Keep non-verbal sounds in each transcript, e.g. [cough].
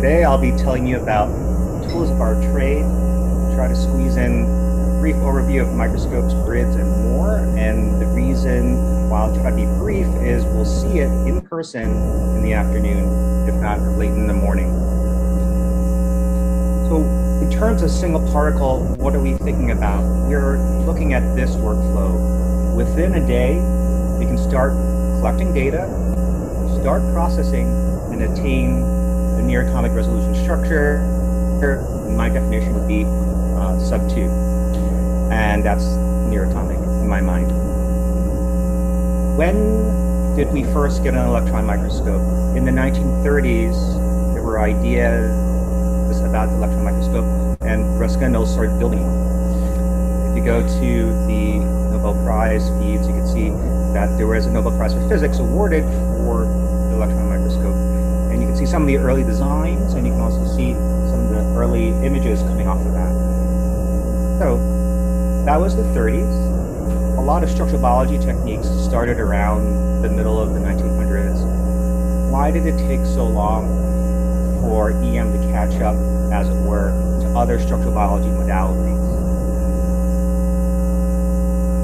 today I'll be telling you about tools of our trade, try to squeeze in a brief overview of microscopes, grids, and more. And the reason why I'll try to be brief is we'll see it in person in the afternoon, if not late in the morning. So in terms of single particle, what are we thinking about? We're looking at this workflow. Within a day, we can start collecting data, start processing, and attain near atomic resolution structure. My definition would be uh, sub two, and that's near atomic in my mind. When did we first get an electron microscope? In the 1930s, there were ideas about the electron microscope, and Ruska started building. If you go to the Nobel Prize feeds, you can see that there was a Nobel Prize for Physics awarded for the electron microscope. And you can see some of the early designs, and you can also see some of the early images coming off of that. So that was the 30s. A lot of structural biology techniques started around the middle of the 1900s. Why did it take so long for EM to catch up, as it were, to other structural biology modalities?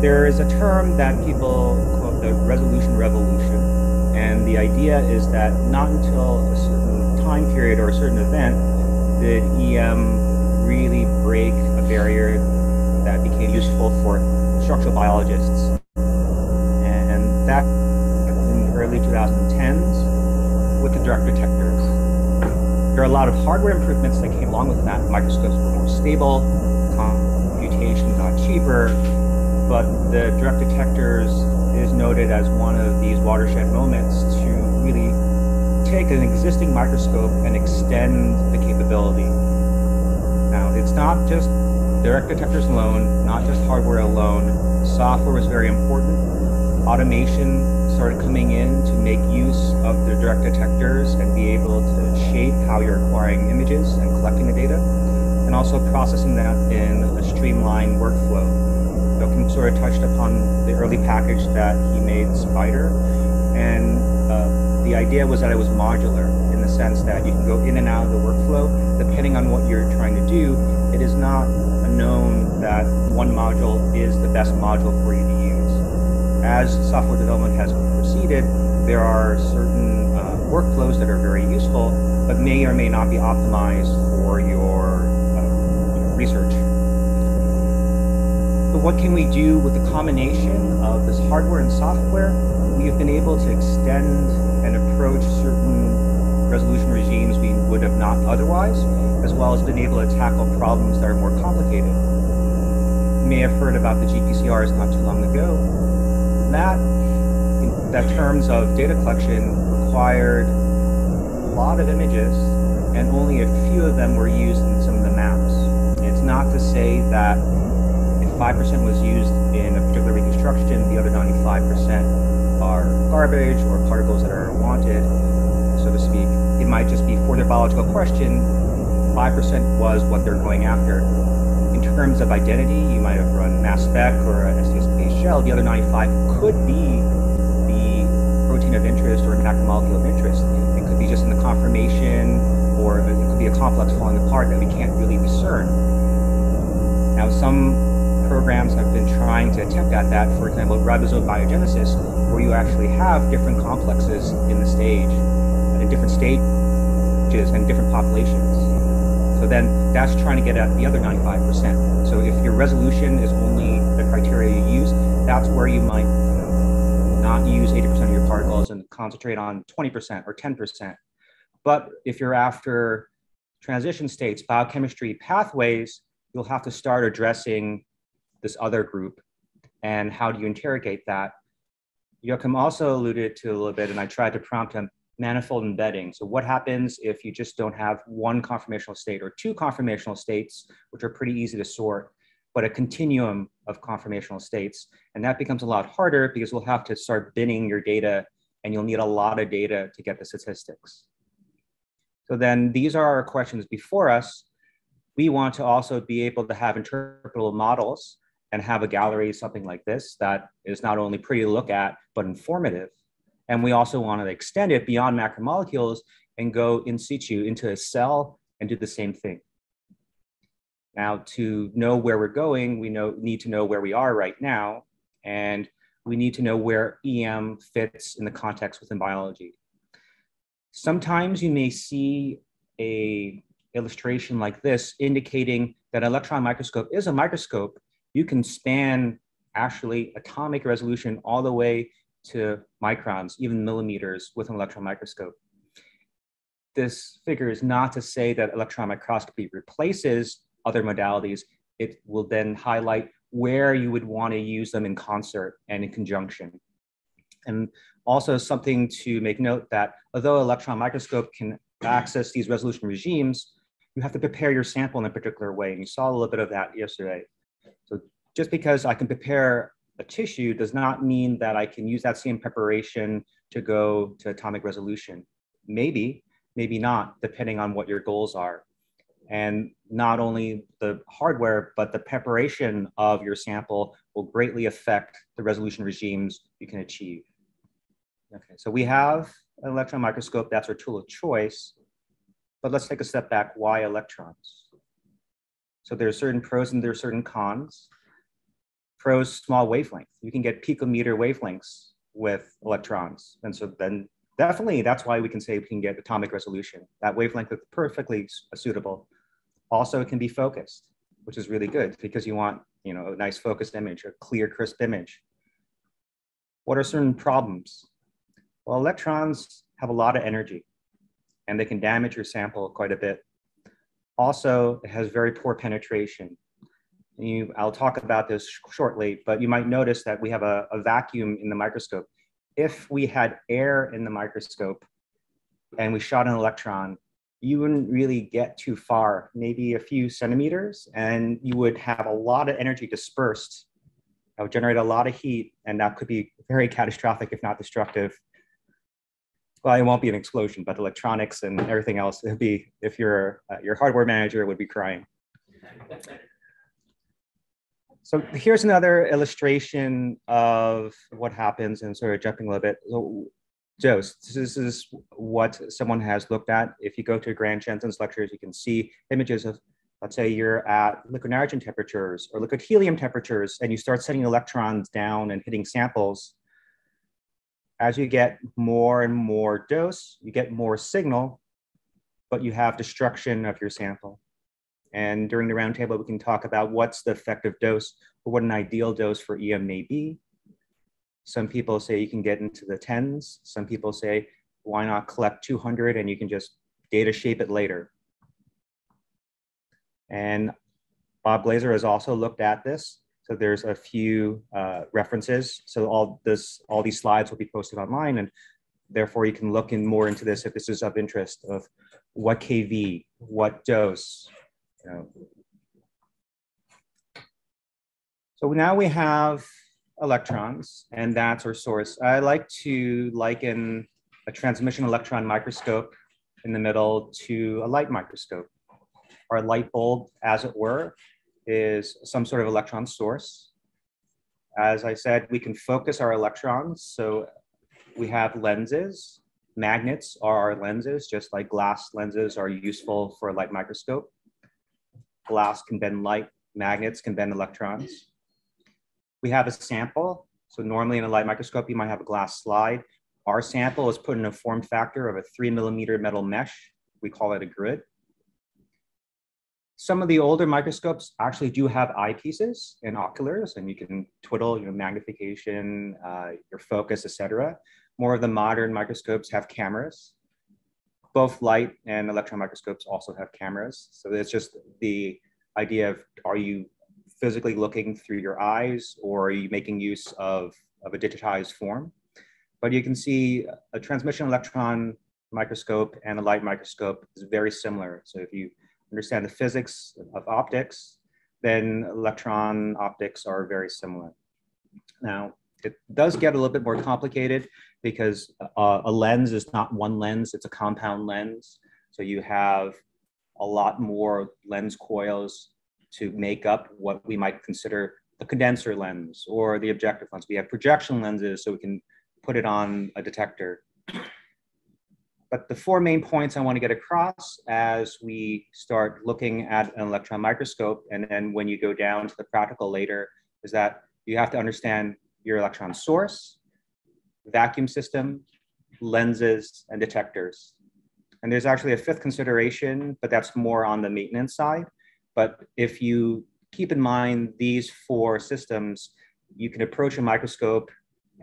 There is a term that people quote the resolution revolution. And the idea is that not until a time period or a certain event did EM um, really break a barrier that became useful for structural biologists. And that in the early 2010s with the direct detectors. There are a lot of hardware improvements that came along with that. Microscopes were more stable, computation got cheaper, but the direct detectors is noted as one of these watershed moments to really take an existing microscope and extend the capability. Now, it's not just direct detectors alone, not just hardware alone. Software was very important. Automation started coming in to make use of the direct detectors and be able to shape how you're acquiring images and collecting the data, and also processing that in a streamlined workflow. Joachim sort of touched upon the early package that he made, Spider, and uh, the idea was that it was modular in the sense that you can go in and out of the workflow depending on what you're trying to do. It is not known that one module is the best module for you to use. As software development has proceeded, there are certain uh, workflows that are very useful, but may or may not be optimized for your uh, research. But what can we do with the combination of this hardware and software? We have been able to extend and approach certain resolution regimes we would have not otherwise, as well as been able to tackle problems that are more complicated. You may have heard about the GPCRs not too long ago. That, in that terms of data collection, required a lot of images, and only a few of them were used in some of the maps. It's not to say that if 5% was used in a particular reconstruction, the other 95% are garbage or particles that are wanted, so to speak. It might just be for their biological question, 5% was what they're going after. In terms of identity, you might have run mass spec or an SDS gel. The other 95 could be the protein of interest or a macromolecule of interest. It could be just in the conformation, or it could be a complex falling apart that we can't really discern. Now, some programs have been trying to attempt at that, for example, ribosome biogenesis, where you actually have different complexes in the stage, in different stages and different populations. So then that's trying to get at the other 95%. So if your resolution is only the criteria you use, that's where you might you know, not use 80% of your particles and concentrate on 20% or 10%. But if you're after transition states, biochemistry pathways, you'll have to start addressing this other group and how do you interrogate that? Joachim also alluded to a little bit, and I tried to prompt him manifold embedding. So what happens if you just don't have one conformational state or two conformational states, which are pretty easy to sort, but a continuum of conformational states? And that becomes a lot harder because we'll have to start binning your data and you'll need a lot of data to get the statistics. So then these are our questions before us. We want to also be able to have interpretable models and have a gallery, something like this, that is not only pretty to look at, but informative. And we also want to extend it beyond macromolecules and go in situ into a cell and do the same thing. Now, to know where we're going, we know, need to know where we are right now, and we need to know where EM fits in the context within biology. Sometimes you may see a illustration like this indicating that an electron microscope is a microscope. You can span actually atomic resolution all the way to microns, even millimeters with an electron microscope. This figure is not to say that electron microscopy replaces other modalities. It will then highlight where you would want to use them in concert and in conjunction. And also something to make note that although electron microscope can access these resolution regimes, you have to prepare your sample in a particular way. And you saw a little bit of that yesterday. Just because I can prepare a tissue does not mean that I can use that same preparation to go to atomic resolution. Maybe, maybe not, depending on what your goals are. And not only the hardware, but the preparation of your sample will greatly affect the resolution regimes you can achieve. Okay, so we have an electron microscope, that's our tool of choice. But let's take a step back, why electrons? So there are certain pros and there are certain cons pros small wavelength. You can get picometer wavelengths with electrons. And so then definitely that's why we can say we can get atomic resolution. That wavelength is perfectly uh, suitable. Also, it can be focused, which is really good because you want you know a nice focused image, a clear, crisp image. What are certain problems? Well, electrons have a lot of energy and they can damage your sample quite a bit. Also, it has very poor penetration. You, I'll talk about this shortly, but you might notice that we have a, a vacuum in the microscope. If we had air in the microscope and we shot an electron, you wouldn't really get too far, maybe a few centimeters, and you would have a lot of energy dispersed. That would generate a lot of heat, and that could be very catastrophic, if not destructive. Well, it won't be an explosion, but electronics and everything else, it'd be, if you're, uh, your hardware manager would be crying. So here's another illustration of what happens and sort of jumping a little bit. So, this is what someone has looked at. If you go to Grant Jensen's lectures, you can see images of, let's say you're at liquid nitrogen temperatures or liquid helium temperatures, and you start sending electrons down and hitting samples. As you get more and more dose, you get more signal, but you have destruction of your sample. And during the roundtable, we can talk about what's the effective dose or what an ideal dose for EM may be. Some people say you can get into the tens. Some people say, why not collect 200 and you can just data shape it later. And Bob Glaeser has also looked at this. So there's a few uh, references. So all this, all these slides will be posted online and therefore you can look in more into this if this is of interest of what KV, what dose, so now we have electrons, and that's our source. I like to liken a transmission electron microscope in the middle to a light microscope. Our light bulb, as it were, is some sort of electron source. As I said, we can focus our electrons. So we have lenses. Magnets are our lenses, just like glass lenses are useful for a light microscope. Glass can bend light, magnets can bend electrons. We have a sample. So normally in a light microscope, you might have a glass slide. Our sample is put in a form factor of a three millimeter metal mesh. We call it a grid. Some of the older microscopes actually do have eyepieces and oculars, and you can twiddle your magnification, uh, your focus, etc. More of the modern microscopes have cameras both light and electron microscopes also have cameras. So it's just the idea of are you physically looking through your eyes or are you making use of, of a digitized form? But you can see a transmission electron microscope and a light microscope is very similar. So if you understand the physics of optics, then electron optics are very similar. Now, it does get a little bit more complicated because uh, a lens is not one lens, it's a compound lens. So you have a lot more lens coils to make up what we might consider the condenser lens or the objective lens. We have projection lenses so we can put it on a detector. but the four main points I want to get across as we start looking at an electron microscope, and then when you go down to the practical later, is that you have to understand your electron source, vacuum system, lenses, and detectors. And there's actually a fifth consideration, but that's more on the maintenance side. But if you keep in mind these four systems, you can approach a microscope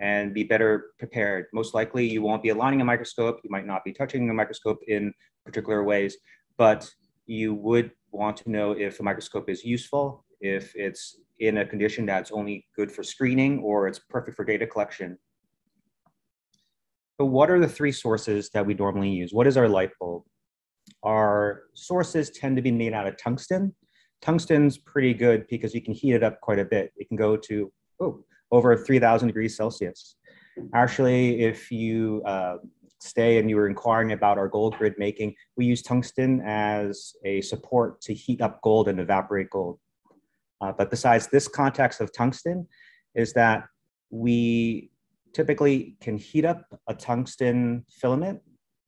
and be better prepared. Most likely, you won't be aligning a microscope. You might not be touching a microscope in particular ways, but you would want to know if a microscope is useful, if it's in a condition that's only good for screening or it's perfect for data collection. But what are the three sources that we normally use? What is our light bulb? Our sources tend to be made out of tungsten. Tungsten's pretty good because you can heat it up quite a bit. It can go to, oh, over 3000 degrees Celsius. Actually, if you uh, stay and you were inquiring about our gold grid making, we use tungsten as a support to heat up gold and evaporate gold. Uh, but besides this context of tungsten is that we typically can heat up a tungsten filament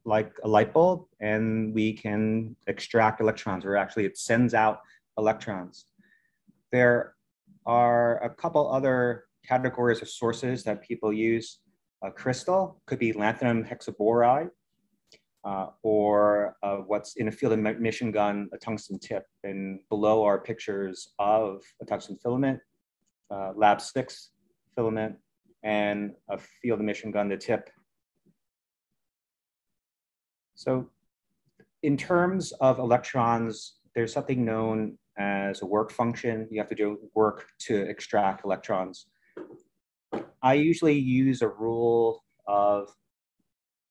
like a light bulb and we can extract electrons or actually it sends out electrons. There are a couple other categories of sources that people use. A crystal could be lanthanum hexaboride, uh, or uh, what's in a field emission gun, a tungsten tip. And below are pictures of a tungsten filament, uh, lab six filament, and a field emission gun, the tip. So in terms of electrons, there's something known as a work function. You have to do work to extract electrons. I usually use a rule of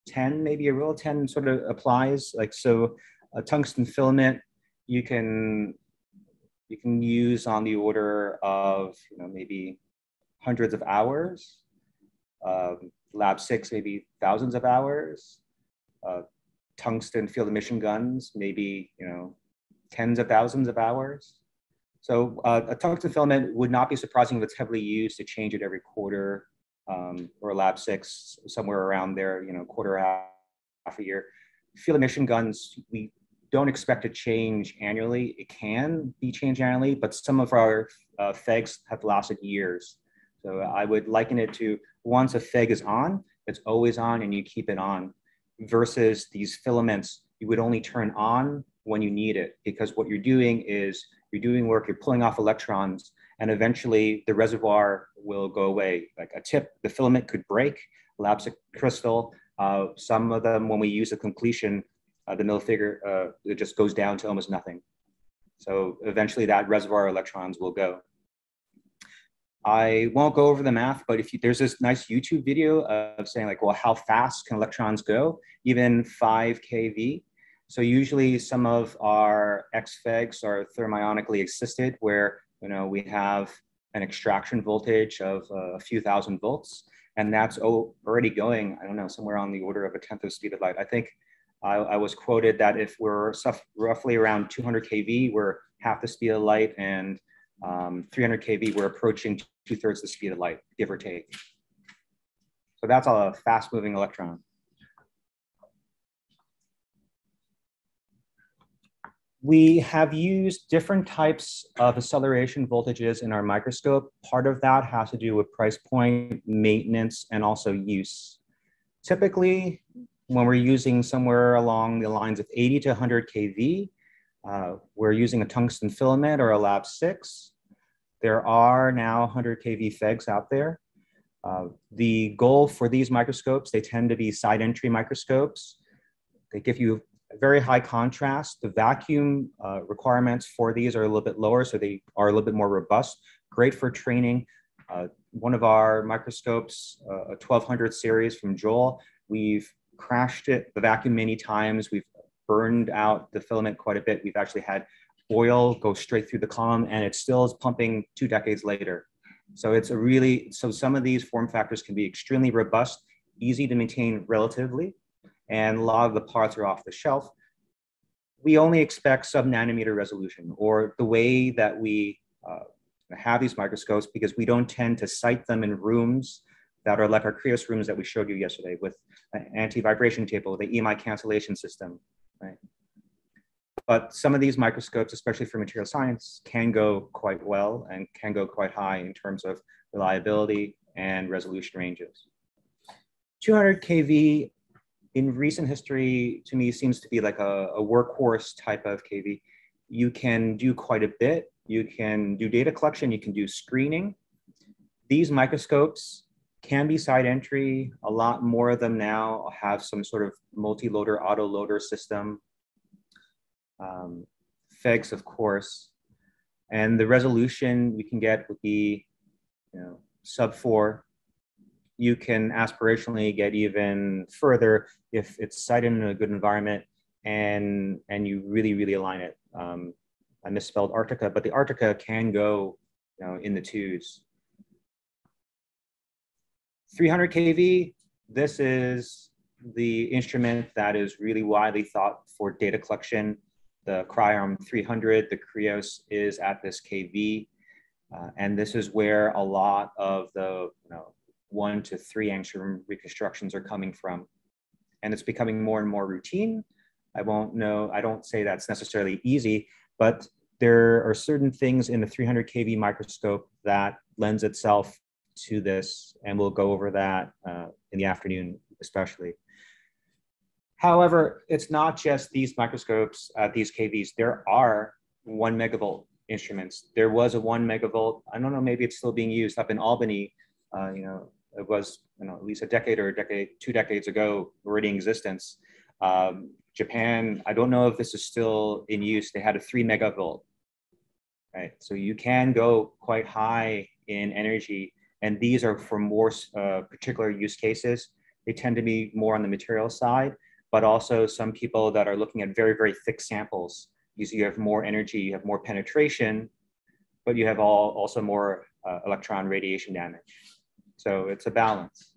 10, maybe a rule of 10 sort of applies. Like, so a tungsten filament, you can, you can use on the order of, you know, maybe hundreds of hours. Um, lab six, maybe thousands of hours. Uh, tungsten field emission guns, maybe, you know, tens of thousands of hours. So uh, a tungsten filament would not be surprising if it's heavily used to change it every quarter um, or lab six, somewhere around there, you know, quarter half, half a year. Field emission guns, we don't expect to change annually. It can be changed annually, but some of our uh, FEGs have lasted years. So I would liken it to once a FEG is on, it's always on and you keep it on versus these filaments, you would only turn on when you need it because what you're doing is you're doing work, you're pulling off electrons, and eventually the reservoir will go away. Like a tip, the filament could break, lapse a crystal. Uh, some of them, when we use a completion, uh, the middle figure, uh, it just goes down to almost nothing. So eventually that reservoir electrons will go. I won't go over the math, but if you, there's this nice YouTube video of saying like, well, how fast can electrons go? Even 5 kV. So usually some of our XFEGs are thermionically assisted where you know, we have an extraction voltage of a few thousand volts, and that's already going, I don't know, somewhere on the order of a tenth of the speed of light. I think I, I was quoted that if we're roughly around 200 kV, we're half the speed of light, and um, 300 kV, we're approaching two thirds the speed of light, give or take. So that's a fast moving electron. We have used different types of acceleration voltages in our microscope. Part of that has to do with price point, maintenance, and also use. Typically, when we're using somewhere along the lines of 80 to 100 kV, uh, we're using a tungsten filament or a lab six. There are now 100 kV FEGs out there. Uh, the goal for these microscopes, they tend to be side entry microscopes. They give you very high contrast. The vacuum uh, requirements for these are a little bit lower, so they are a little bit more robust. Great for training. Uh, one of our microscopes, uh, a 1200 series from JEOL, we've crashed it, the vacuum many times. We've burned out the filament quite a bit. We've actually had oil go straight through the column and it still is pumping two decades later. So it's a really, so some of these form factors can be extremely robust, easy to maintain relatively, and a lot of the parts are off the shelf, we only expect sub nanometer resolution or the way that we uh, have these microscopes because we don't tend to site them in rooms that are like our Krios rooms that we showed you yesterday with an anti-vibration table, the EMI cancellation system, right? But some of these microscopes, especially for material science, can go quite well and can go quite high in terms of reliability and resolution ranges. 200 kV in recent history to me seems to be like a, a workhorse type of kV. You can do quite a bit. You can do data collection, you can do screening. These microscopes can be side entry. A lot more of them now have some sort of multi-loader auto-loader system. Um, FEGS, of course. And the resolution we can get would be you know, sub four. You can aspirationally get even further if it's sited in a good environment and, and you really, really align it. Um, I misspelled Arctica, but the Arctica can go you know, in the twos. 300 kV, this is the instrument that is really widely thought for data collection. The Cryo-EM 300, the Krios is at this kV. Uh, and this is where a lot of the you know, one to three angstrom reconstructions are coming from. And it's becoming more and more routine. I won't know, I don't say that's necessarily easy, but there are certain things in the 300 kV microscope that lends itself to this, and we'll go over that uh, in the afternoon, especially. However, it's not just these microscopes at these KVs. There are one megavolt instruments. There was a one megavolt. I don't know, maybe it's still being used up in Albany. Uh, you know, it was you know at least a decade or a decade, two decades ago, already in existence. Um, Japan, I don't know if this is still in use. They had a three megavolt, right? So you can go quite high in energy, and these are for more uh, particular use cases. They tend to be more on the material side, but also some people that are looking at very, very thick samples because you have more energy, you have more penetration, but you have all, also more uh, electron radiation damage. So it's a balance.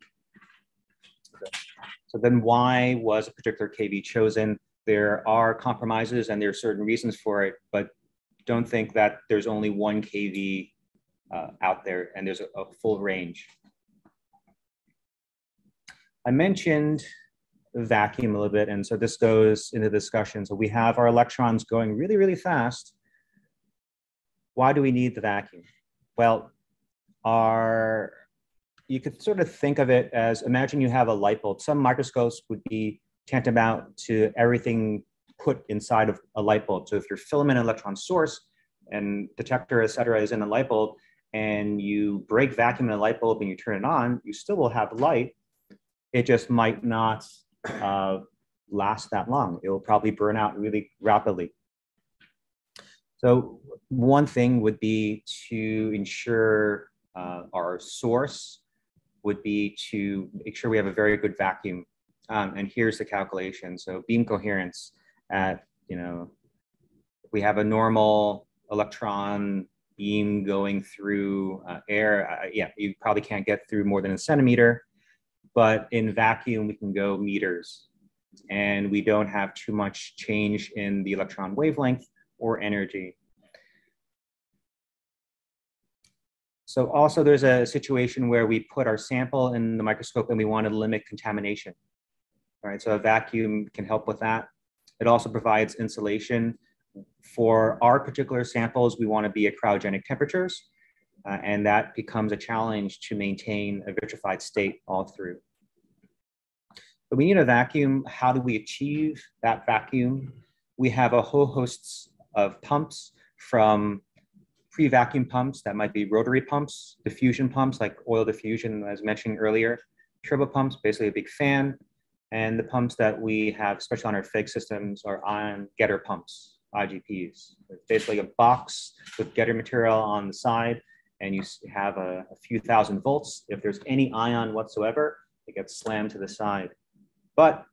So then why was a particular KV chosen? There are compromises and there are certain reasons for it, but don't think that there's only one KV uh, out there and there's a, a full range. I mentioned vacuum a little bit. And so this goes into discussion. So we have our electrons going really, really fast. Why do we need the vacuum? Well, our you could sort of think of it as imagine you have a light bulb. Some microscopes would be tantamount to everything put inside of a light bulb. So if your filament electron source and detector, et cetera, is in a light bulb, and you break vacuum in a light bulb and you turn it on, you still will have light. It just might not uh, last that long. It will probably burn out really rapidly. So one thing would be to ensure uh, our source would be to make sure we have a very good vacuum. Um, and here's the calculation. So beam coherence at, you know, we have a normal electron beam going through uh, air, uh, yeah, you probably can't get through more than a centimeter but in vacuum, we can go meters and we don't have too much change in the electron wavelength or energy. So also there's a situation where we put our sample in the microscope and we want to limit contamination. All right, so a vacuum can help with that. It also provides insulation. For our particular samples, we want to be at cryogenic temperatures, uh, and that becomes a challenge to maintain a vitrified state all through. But we need a vacuum. How do we achieve that vacuum? We have a whole host of pumps from pre-vacuum pumps that might be rotary pumps, diffusion pumps like oil diffusion, as mentioned earlier, turbo pumps, basically a big fan, and the pumps that we have, especially on our FEG systems, are ion getter pumps, IGPs. It's basically a box with getter material on the side, and you have a, a few thousand volts. If there's any ion whatsoever, it gets slammed to the side. But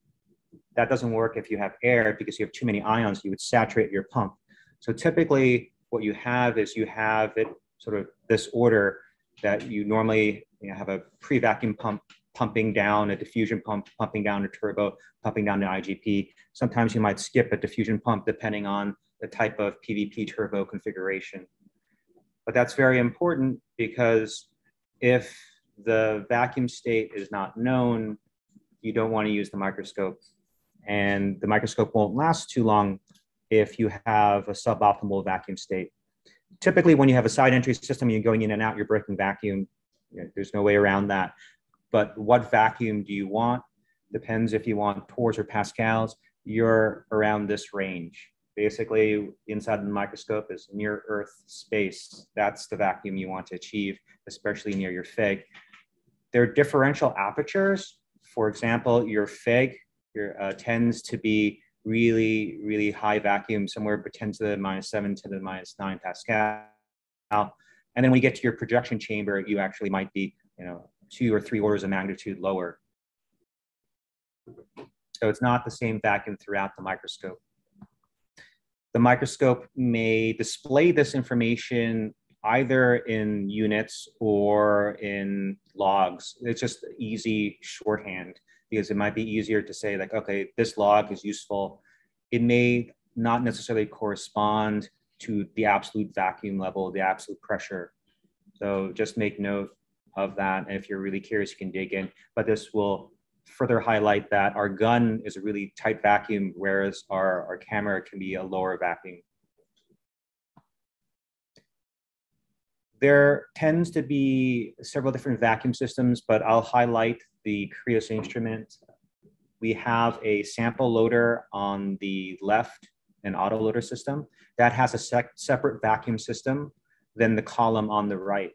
that doesn't work if you have air because you have too many ions, you would saturate your pump. So typically what you have is you have it sort of this order that you normally you know, have a pre-vacuum pump pumping down a diffusion pump, pumping down a turbo, pumping down an IGP. Sometimes you might skip a diffusion pump depending on the type of PVP turbo configuration. But that's very important because if the vacuum state is not known, you don't want to use the microscope. And the microscope won't last too long if you have a suboptimal vacuum state. Typically, when you have a side entry system, you're going in and out, you're breaking vacuum. There's no way around that. But what vacuum do you want? Depends if you want torrs or pascals. You're around this range. Basically, inside the microscope is near Earth space. That's the vacuum you want to achieve, especially near your FEG. There are differential apertures. For example, your FEG your, uh, tends to be really, really high vacuum, somewhere 10 to the minus 7 to the minus 9 Pascal. And then when you get to your projection chamber, you actually might be, you know, two or three orders of magnitude lower. So it's not the same vacuum throughout the microscope. The microscope may display this information either in units or in logs. It's just easy shorthand because it might be easier to say like, okay, this log is useful. It may not necessarily correspond to the absolute vacuum level, the absolute pressure. So just make note of that. And if you're really curious, you can dig in. But this will further highlight that our gun is a really tight vacuum, whereas our, our camera can be a lower vacuum. There tends to be several different vacuum systems, but I'll highlight the Krios instrument. We have a sample loader on the left, an autoloader system that has a separate vacuum system than the column on the right.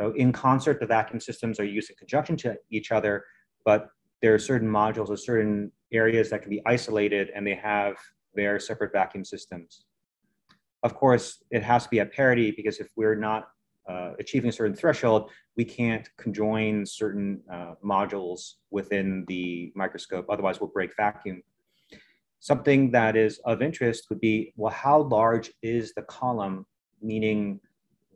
So in concert, the vacuum systems are used in conjunction to each other, but there are certain modules or certain areas that can be isolated and they have their separate vacuum systems. Of course, it has to be at parity because if we're not uh, achieving a certain threshold, we can't conjoin certain uh, modules within the microscope. Otherwise, we'll break vacuum. Something that is of interest would be, well, how large is the column, meaning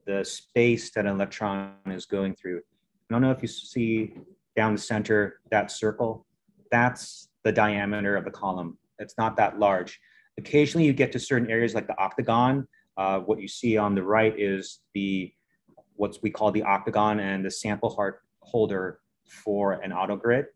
the space that an electron is going through? I don't know if you see down the center, that circle, that's the diameter of the column. It's not that large. Occasionally you get to certain areas like the octagon. Uh, what you see on the right is the what we call the octagon and the sample heart holder for an autogrid.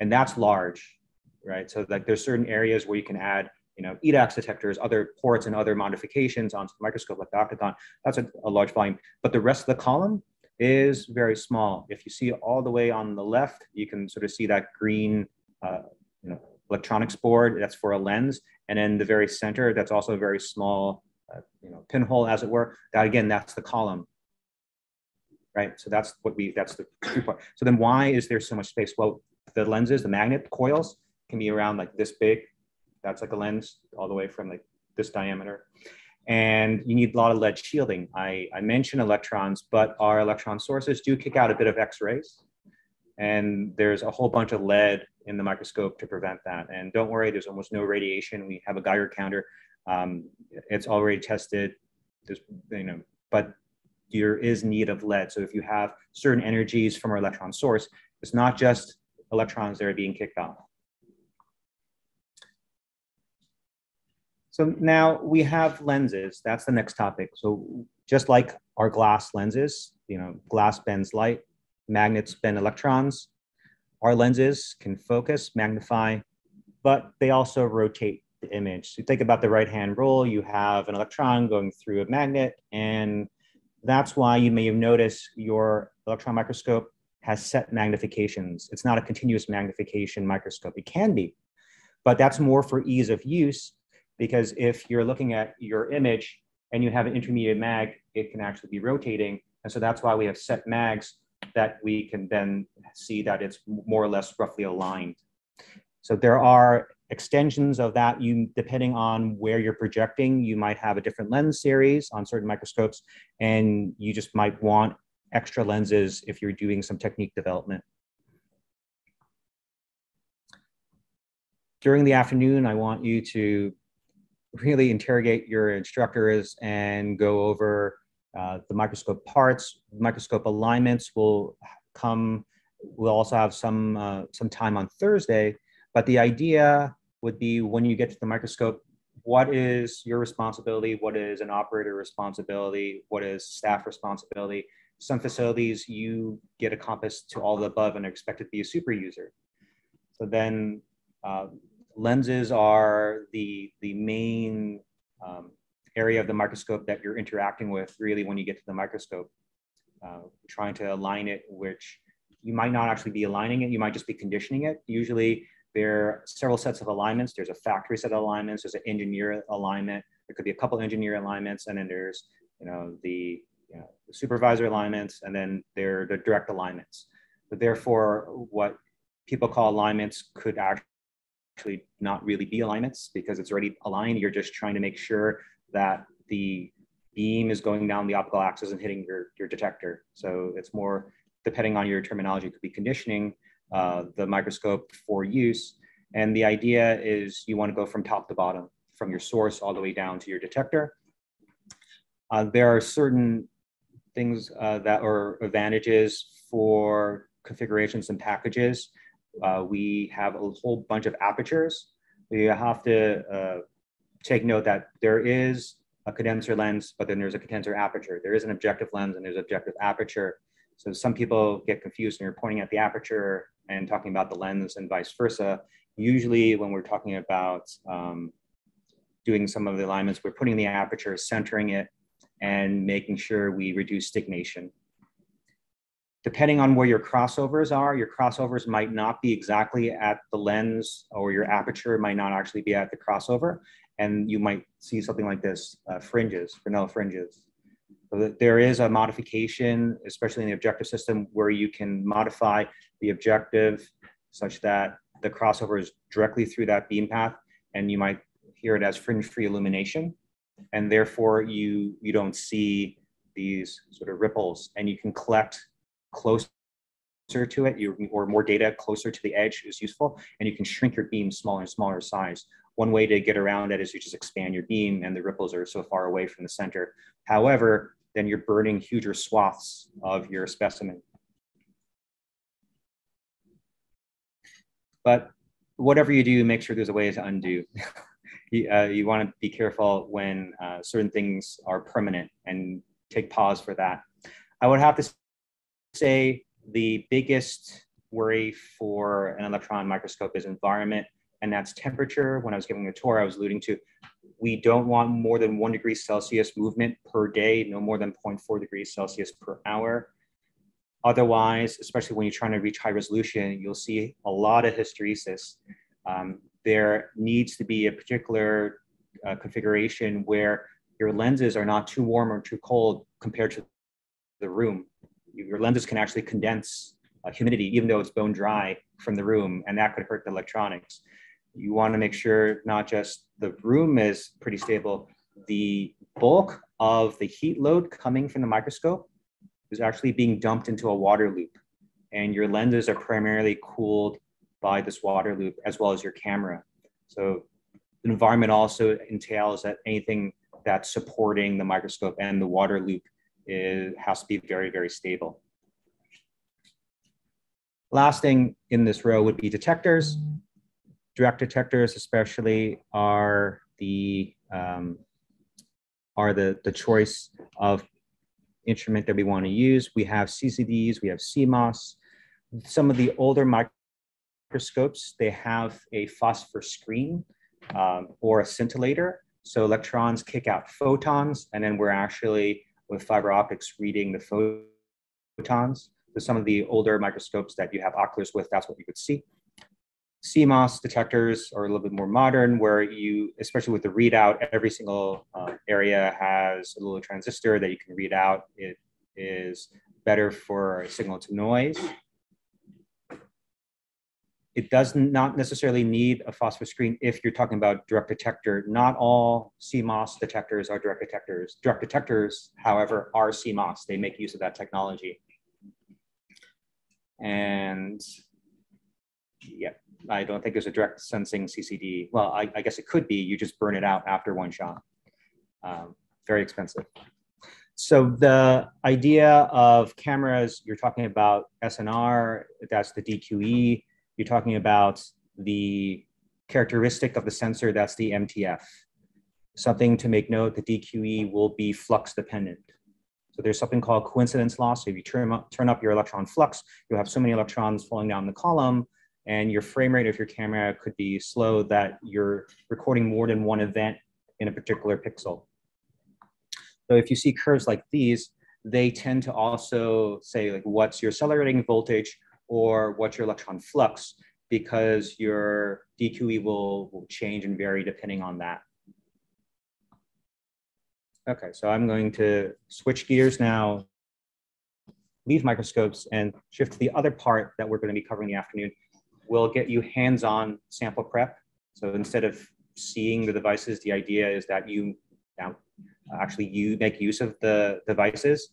And that's large, right? So like there's certain areas where you can add, you know, EDAX detectors, other ports and other modifications onto the microscope like the octagon. That's a, a large volume. But the rest of the column is very small. If you see all the way on the left, you can sort of see that green, uh, you know, electronics board. That's for a lens. And in the very center, that's also a very small, uh, you know, pinhole, as it were. That again, that's the column right? So that's what we, that's the part. So then why is there so much space? Well, the lenses, the magnet coils can be around like this big. That's like a lens all the way from like this diameter. And you need a lot of lead shielding. I, I mentioned electrons, but our electron sources do kick out a bit of X-rays. And there's a whole bunch of lead in the microscope to prevent that. And don't worry, there's almost no radiation. We have a Geiger counter. Um, it's already tested. There's, you know, but there is need of lead. So if you have certain energies from our electron source, it's not just electrons that are being kicked off. So now we have lenses. That's the next topic. So just like our glass lenses, you know, glass bends light, magnets bend electrons. Our lenses can focus, magnify, but they also rotate the image. So think about the right-hand rule. You have an electron going through a magnet and that's why you may have noticed your electron microscope has set magnifications. It's not a continuous magnification microscope. It can be, but that's more for ease of use because if you're looking at your image and you have an intermediate mag, it can actually be rotating. And so that's why we have set mags that we can then see that it's more or less roughly aligned. So there are extensions of that you depending on where you're projecting you might have a different lens series on certain microscopes and you just might want extra lenses if you're doing some technique development. During the afternoon i want you to really interrogate your instructors and go over uh, the microscope parts. Microscope alignments will come we'll also have some uh, some time on thursday but the idea would be when you get to the microscope, what is your responsibility? What is an operator responsibility? What is staff responsibility? some facilities you get a compass to all the above and are expected to be a super user. So then uh, lenses are the, the main um, area of the microscope that you're interacting with really when you get to the microscope. Uh, trying to align it, which you might not actually be aligning it, you might just be conditioning it. Usually there are several sets of alignments. There's a factory set of alignments, there's an engineer alignment, there could be a couple engineer alignments, and then there's you know the, you know, the supervisor alignments, and then there are the direct alignments. But therefore, what people call alignments could actually not really be alignments because it's already aligned. You're just trying to make sure that the beam is going down the optical axis and hitting your, your detector. So it's more, depending on your terminology, could be conditioning uh, the microscope for use. And the idea is you want to go from top to bottom, from your source all the way down to your detector. Uh, there are certain things uh, that are advantages for configurations and packages. Uh, we have a whole bunch of apertures. We have to uh, take note that there is a condenser lens, but then there's a condenser aperture. There is an objective lens and there's objective aperture. So some people get confused when you're pointing at the aperture and talking about the lens and vice versa. Usually when we're talking about um, doing some of the alignments, we're putting the aperture, centering it, and making sure we reduce stagnation. Depending on where your crossovers are, your crossovers might not be exactly at the lens or your aperture might not actually be at the crossover and you might see something like this, uh, fringes, Fresnel fringes. There is a modification, especially in the objective system, where you can modify the objective such that the crossover is directly through that beam path, and you might hear it as fringe-free illumination, and therefore you you don't see these sort of ripples, and you can collect closer to it, you, or more data closer to the edge is useful, and you can shrink your beam smaller and smaller size. One way to get around it is you just expand your beam and the ripples are so far away from the center. However, then you're burning huger swaths of your specimen. But whatever you do, make sure there's a way to undo. [laughs] you, uh, you want to be careful when uh, certain things are permanent and take pause for that. I would have to say the biggest worry for an electron microscope is environment and that's temperature. When I was giving a tour, I was alluding to we don't want more than one degree Celsius movement per day, no more than 0.4 degrees Celsius per hour. Otherwise, especially when you're trying to reach high resolution, you'll see a lot of hysteresis. Um, there needs to be a particular uh, configuration where your lenses are not too warm or too cold compared to the room. Your lenses can actually condense uh, humidity, even though it's bone dry from the room, and that could hurt the electronics you want to make sure not just the room is pretty stable, the bulk of the heat load coming from the microscope is actually being dumped into a water loop. And your lenses are primarily cooled by this water loop as well as your camera. So the environment also entails that anything that's supporting the microscope and the water loop is, has to be very, very stable. Last thing in this row would be detectors direct detectors especially are the um, are the, the choice of instrument that we want to use. We have CCDs, we have CMOS. Some of the older microscopes, they have a phosphor screen um, or a scintillator. So electrons kick out photons, and then we're actually, with fiber optics, reading the photons. So some of the older microscopes that you have oculars with, that's what you would see. CMOS detectors are a little bit more modern, where you, especially with the readout, every single uh, area has a little transistor that you can read out. It is better for signal to noise. It does not necessarily need a phosphor screen if you're talking about direct detector. Not all CMOS detectors are direct detectors. Direct detectors, however, are CMOS. They make use of that technology. And yeah, I don't think there's a direct sensing CCD. Well, I, I guess it could be. You just burn it out after one shot. Um, very expensive. So the idea of cameras, you're talking about SNR, that's the DQE. You're talking about the characteristic of the sensor, that's the MTF. Something to make note, the DQE will be flux dependent. So there's something called coincidence loss. So if you turn up, turn up your electron flux, you'll have so many electrons falling down the column and your frame rate of your camera could be slow that you're recording more than one event in a particular pixel. So if you see curves like these, they tend to also say like what's your accelerating voltage or what's your electron flux because your DQE will, will change and vary depending on that. Okay, so I'm going to switch gears now, leave microscopes and shift to the other part that we're going to be covering in the afternoon. We'll get you hands-on sample prep. So instead of seeing the devices, the idea is that you now actually you make use of the devices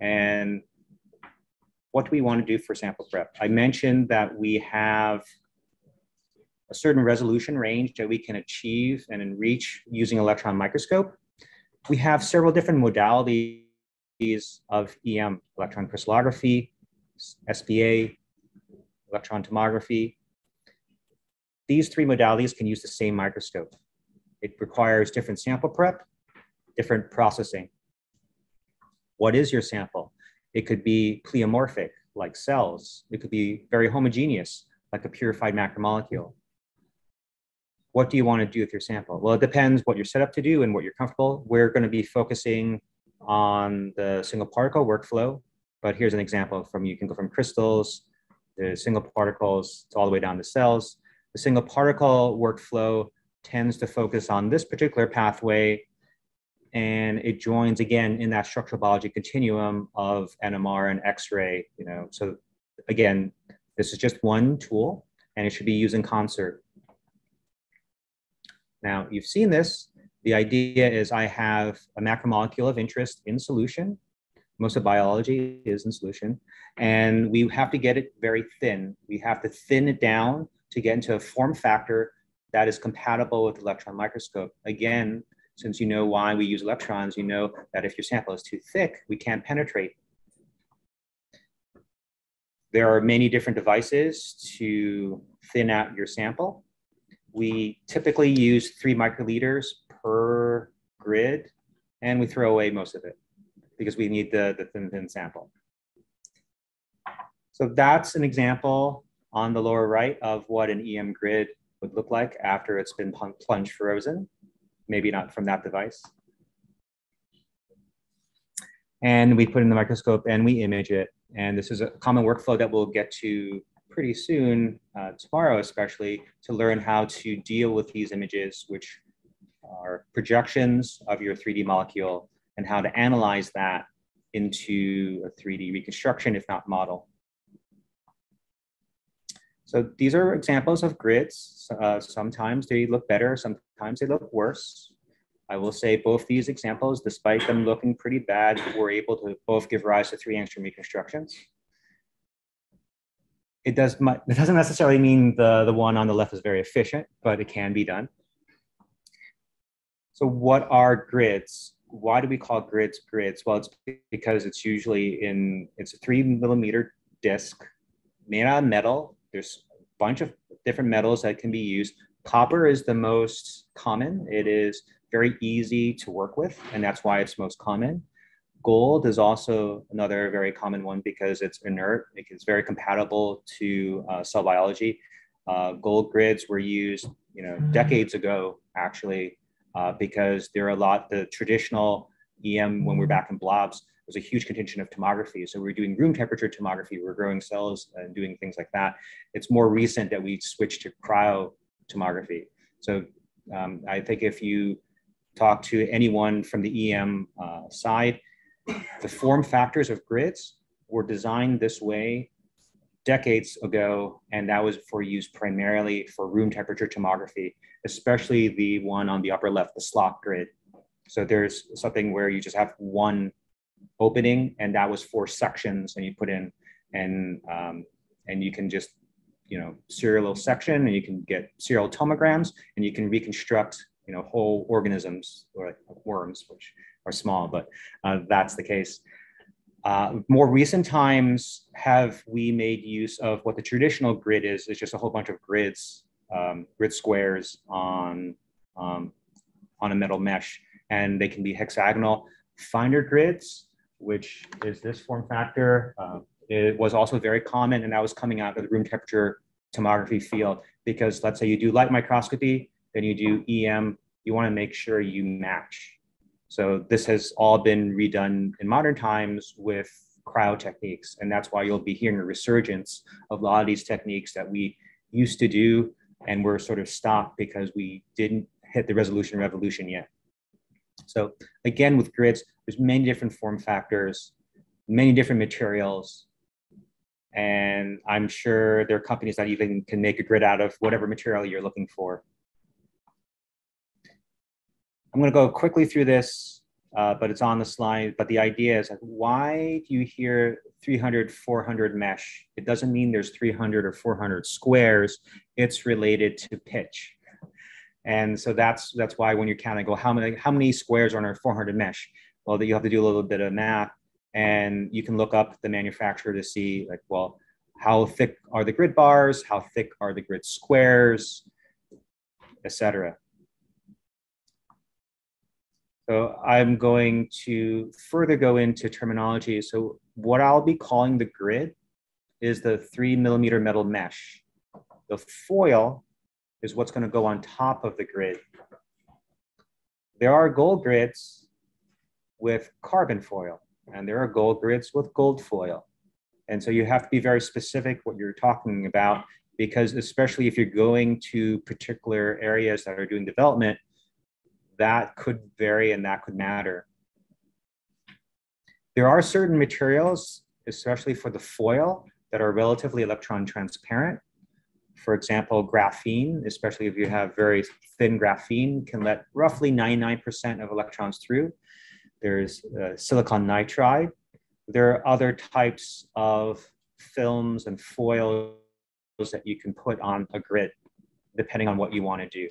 and what do we want to do for sample prep? I mentioned that we have a certain resolution range that we can achieve and reach using electron microscope. We have several different modalities of EM, electron crystallography, SPA, electron tomography. These three modalities can use the same microscope. It requires different sample prep, different processing. What is your sample? It could be pleomorphic, like cells. It could be very homogeneous, like a purified macromolecule. What do you want to do with your sample? Well, it depends what you're set up to do and what you're comfortable. We're going to be focusing on the single particle workflow, but here's an example from you can go from crystals to single particles all the way down to cells. The single particle workflow tends to focus on this particular pathway and it joins again in that structural biology continuum of NMR and X-ray. You know, so again, this is just one tool, and it should be used in concert. Now you've seen this. The idea is I have a macromolecule of interest in solution. Most of biology is in solution, and we have to get it very thin. We have to thin it down to get into a form factor that is compatible with electron microscope. Again, since you know why we use electrons, you know that if your sample is too thick, we can't penetrate. There are many different devices to thin out your sample. We typically use three microliters per grid, and we throw away most of it because we need the, the thin, thin sample. So that's an example on the lower right of what an EM grid would look like after it's been plunge frozen maybe not from that device. And we put in the microscope and we image it. And this is a common workflow that we'll get to pretty soon, uh, tomorrow especially, to learn how to deal with these images, which are projections of your 3D molecule and how to analyze that into a 3D reconstruction, if not model. So these are examples of grids. Uh, sometimes they look better, sometimes they look worse. I will say both these examples, despite them looking pretty bad, were able to both give rise to three angstrom reconstructions. It, does, it doesn't necessarily mean the, the one on the left is very efficient, but it can be done. So what are grids? Why do we call grids grids? Well, it's because it's usually in, it's a three millimeter disc made out of metal there's a bunch of different metals that can be used. Copper is the most common. It is very easy to work with, and that's why it's most common. Gold is also another very common one because it's inert. It's very compatible to uh, cell biology. Uh, gold grids were used, you know, decades ago actually, uh, because there are a lot the traditional EM when we're back in blobs was a huge contingent of tomography. So we are doing room temperature tomography, we we're growing cells and doing things like that. It's more recent that we switched to cryo tomography. So um, I think if you talk to anyone from the EM uh, side, the form factors of grids were designed this way decades ago, and that was for use primarily for room temperature tomography, especially the one on the upper left, the slot grid. So there's something where you just have one opening, and that was four sections, and you put in and um, and you can just you know serial section, and you can get serial tomograms, and you can reconstruct you know whole organisms or like worms, which are small, but uh, that's the case. Uh, more recent times have we made use of what the traditional grid is, is just a whole bunch of grids, um, grid squares on, um, on a metal mesh, and they can be hexagonal. Finder grids which is this form factor. Uh, it was also very common, and that was coming out of the room temperature tomography field because let's say you do light microscopy, then you do EM, you want to make sure you match. So this has all been redone in modern times with cryo techniques, and that's why you'll be hearing a resurgence of a lot of these techniques that we used to do and we're sort of stopped because we didn't hit the resolution revolution yet. So again, with grids, there's many different form factors, many different materials, and I'm sure there are companies that even can make a grid out of whatever material you're looking for. I'm going to go quickly through this, uh, but it's on the slide. But the idea is why do you hear 300, 400 mesh? It doesn't mean there's 300 or 400 squares. It's related to pitch. And so that's that's why when you're counting, go how many how many squares are on a 400 mesh? Well, that you have to do a little bit of math and you can look up the manufacturer to see like, well, how thick are the grid bars? How thick are the grid squares, etc. So I'm going to further go into terminology. So what I'll be calling the grid is the three millimeter metal mesh. The foil is what's gonna go on top of the grid. There are gold grids with carbon foil and there are gold grids with gold foil. And so you have to be very specific what you're talking about because especially if you're going to particular areas that are doing development, that could vary and that could matter. There are certain materials, especially for the foil, that are relatively electron transparent. For example, graphene, especially if you have very thin graphene, can let roughly 99% of electrons through. There's uh, silicon nitride. There are other types of films and foils that you can put on a grid, depending on what you want to do.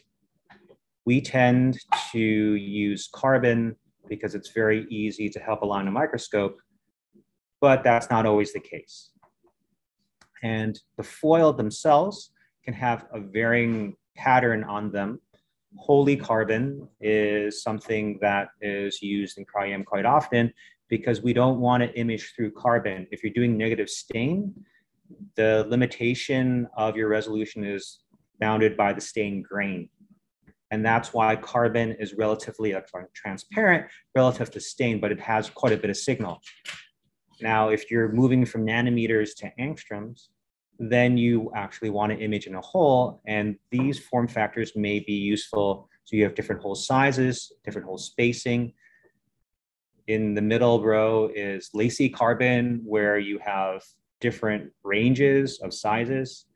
We tend to use carbon because it's very easy to help align a microscope, but that's not always the case. And the foil themselves can have a varying pattern on them holy carbon is something that is used in cryo-EM quite often because we don't want to image through carbon. If you're doing negative stain, the limitation of your resolution is bounded by the stain grain. And that's why carbon is relatively transparent relative to stain, but it has quite a bit of signal. Now, if you're moving from nanometers to angstroms, then you actually want to image in a hole. And these form factors may be useful. So you have different hole sizes, different hole spacing. In the middle row is lacy carbon, where you have different ranges of sizes.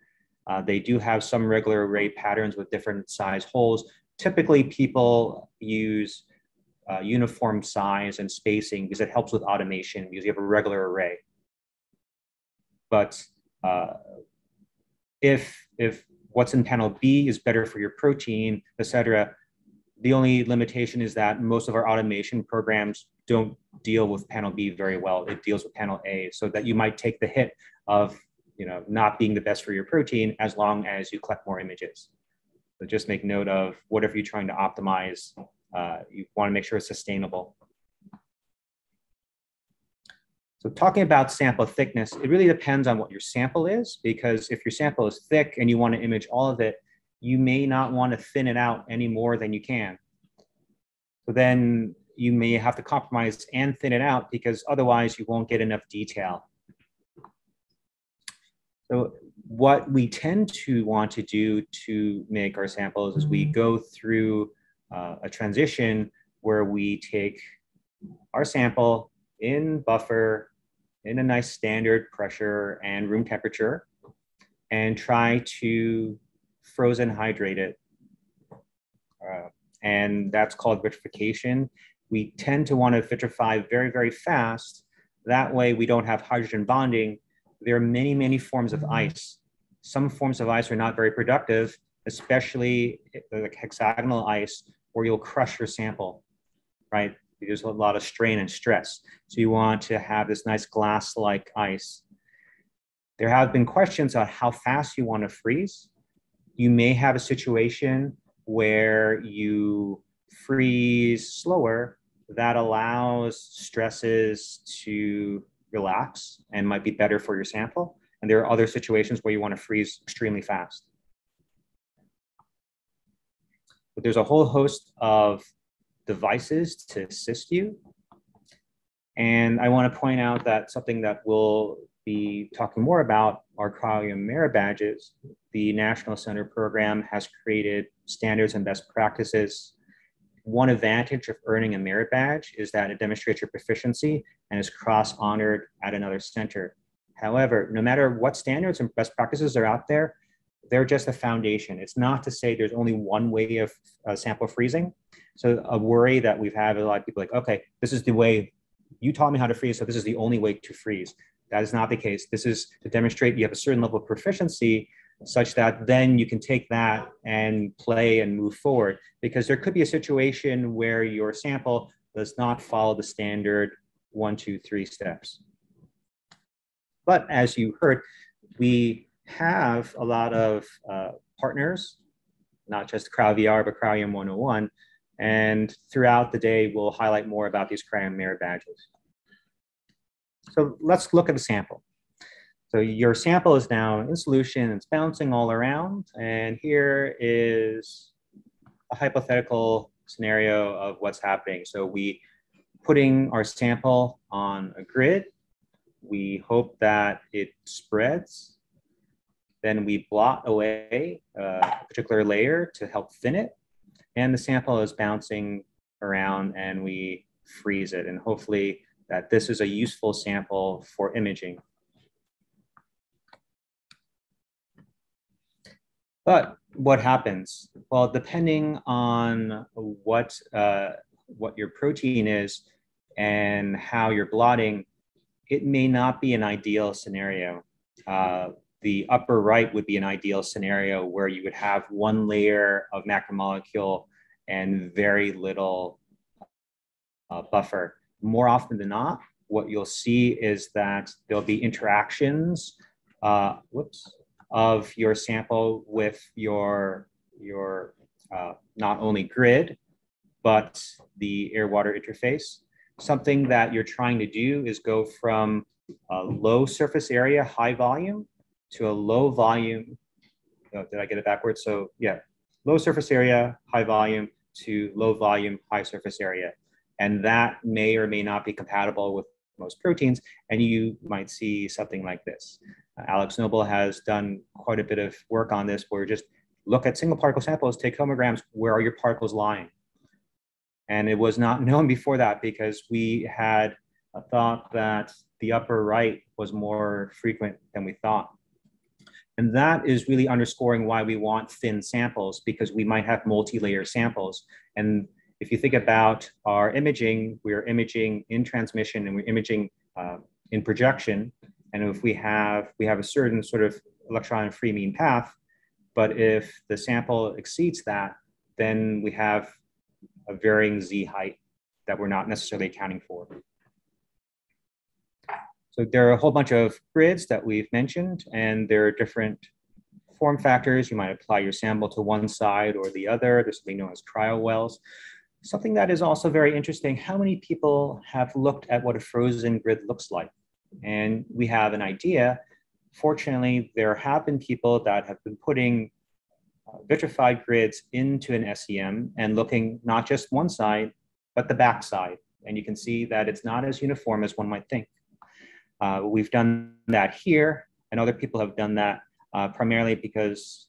Uh, they do have some regular array patterns with different size holes. Typically, people use uh, uniform size and spacing because it helps with automation because you have a regular array. But uh, if if what's in panel B is better for your protein, et cetera, the only limitation is that most of our automation programs don't deal with panel B very well. It deals with panel A, so that you might take the hit of you know not being the best for your protein as long as you collect more images. So just make note of whatever you're trying to optimize. Uh, you want to make sure it's sustainable. So talking about sample thickness, it really depends on what your sample is, because if your sample is thick and you want to image all of it, you may not want to thin it out any more than you can. So then you may have to compromise and thin it out because otherwise you won't get enough detail. So what we tend to want to do to make our samples is we go through uh, a transition where we take our sample in buffer in a nice standard pressure and room temperature and try to frozen hydrate it. Uh, and that's called vitrification. We tend to want to vitrify very, very fast. That way we don't have hydrogen bonding. There are many, many forms of mm-hmm. ice. Some forms of ice are not very productive, especially the hexagonal ice where you'll crush your sample, right? there's a lot of strain and stress. So you want to have this nice glass-like ice. There have been questions on how fast you want to freeze. You may have a situation where you freeze slower that allows stresses to relax and might be better for your sample. And there are other situations where you want to freeze extremely fast. But there's a whole host of devices to assist you. And I want to point out that something that we'll be talking more about are Cryo-EM merit badges. The National Center program has created standards and best practices one advantage of earning a merit badge is that it demonstrates your proficiency and is cross honored at another center. However, no matter what standards and best practices are out there, they're just a foundation. It's not to say there's only one way of uh, sample freezing. So a worry that we've had a lot of people like, okay, this is the way you taught me how to freeze, so this is the only way to freeze. That is not the case. This is to demonstrate you have a certain level of proficiency such that then you can take that and play and move forward because there could be a situation where your sample does not follow the standard one, two, three steps. But as you heard, we have a lot of uh, partners, not just CryoVR, but Cryo-EM 101. And throughout the day, we'll highlight more about these Cryo merit badges. So let's look at the sample. So your sample is now in solution, it's bouncing all around. And here is a hypothetical scenario of what's happening. So we putting our sample on a grid. We hope that it spreads. Then we blot away a particular layer to help thin it. And the sample is bouncing around and we freeze it. And hopefully that this is a useful sample for imaging. But what happens? Well, depending on what uh, what your protein is and how you're blotting, it may not be an ideal scenario. Uh, the upper right would be an ideal scenario where you would have one layer of macromolecule and very little uh, buffer. More often than not, what you'll see is that there'll be interactions. Uh, whoops of your sample with your, your uh, not only grid, but the air-water interface. Something that you're trying to do is go from a low surface area, high volume, to a low volume. Oh, did I get it backwards? So yeah, low surface area, high volume, to low volume, high surface area. And that may or may not be compatible with most proteins, and you might see something like this. Alex Noble has done quite a bit of work on this where just look at single particle samples, take tomograms, where are your particles lying? And it was not [laughs] known before that because we had a thought that the upper right was more frequent than we thought. And that is really underscoring why we want thin samples because we might have multi-layer samples. And if you think about our imaging, we're imaging in transmission and we're imaging uh, in projection. And if we have, we have a certain sort of electron free mean path, but if the sample exceeds that, then we have a varying z height that we're not necessarily accounting for. So there are a whole bunch of grids that we've mentioned, and there are different form factors. You might apply your sample to one side or the other. There's something known as cryo wells. Something that is also very interesting, how many people have looked at what a frozen grid looks like? And we have an idea. Fortunately, there have been people that have been putting uh, vitrified grids into an SEM and looking not just one side, but the back side. And you can see that it's not as uniform as one might think. Uh, we've done that here, and other people have done that uh, primarily because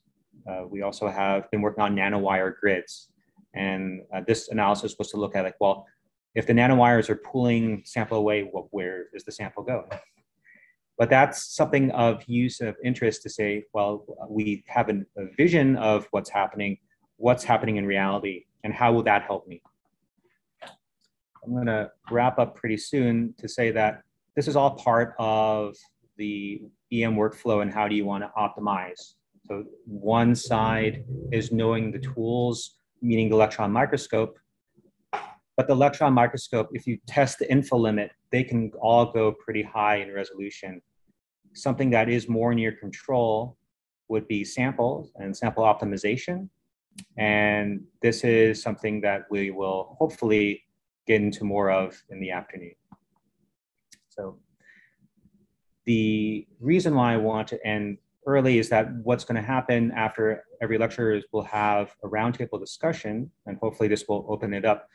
uh, we also have been working on nanowire grids. And uh, this analysis was to look at like, well, if the nanowires are pulling sample away, well, where does the sample go? But that's something of use of interest to say, well, we have an, a vision of what's happening, what's happening in reality, and how will that help me? I'm going to wrap up pretty soon to say that this is all part of the EM workflow and how do you want to optimize. So one side is knowing the tools, meaning the electron microscope, but the electron microscope, if you test the info limit, they can all go pretty high in resolution. Something that is more in your control would be samples and sample optimization. And this is something that we will hopefully get into more of in the afternoon. So the reason why I want to end early is that what's going to happen after every lecture is we'll have a roundtable discussion, and hopefully this will open it up.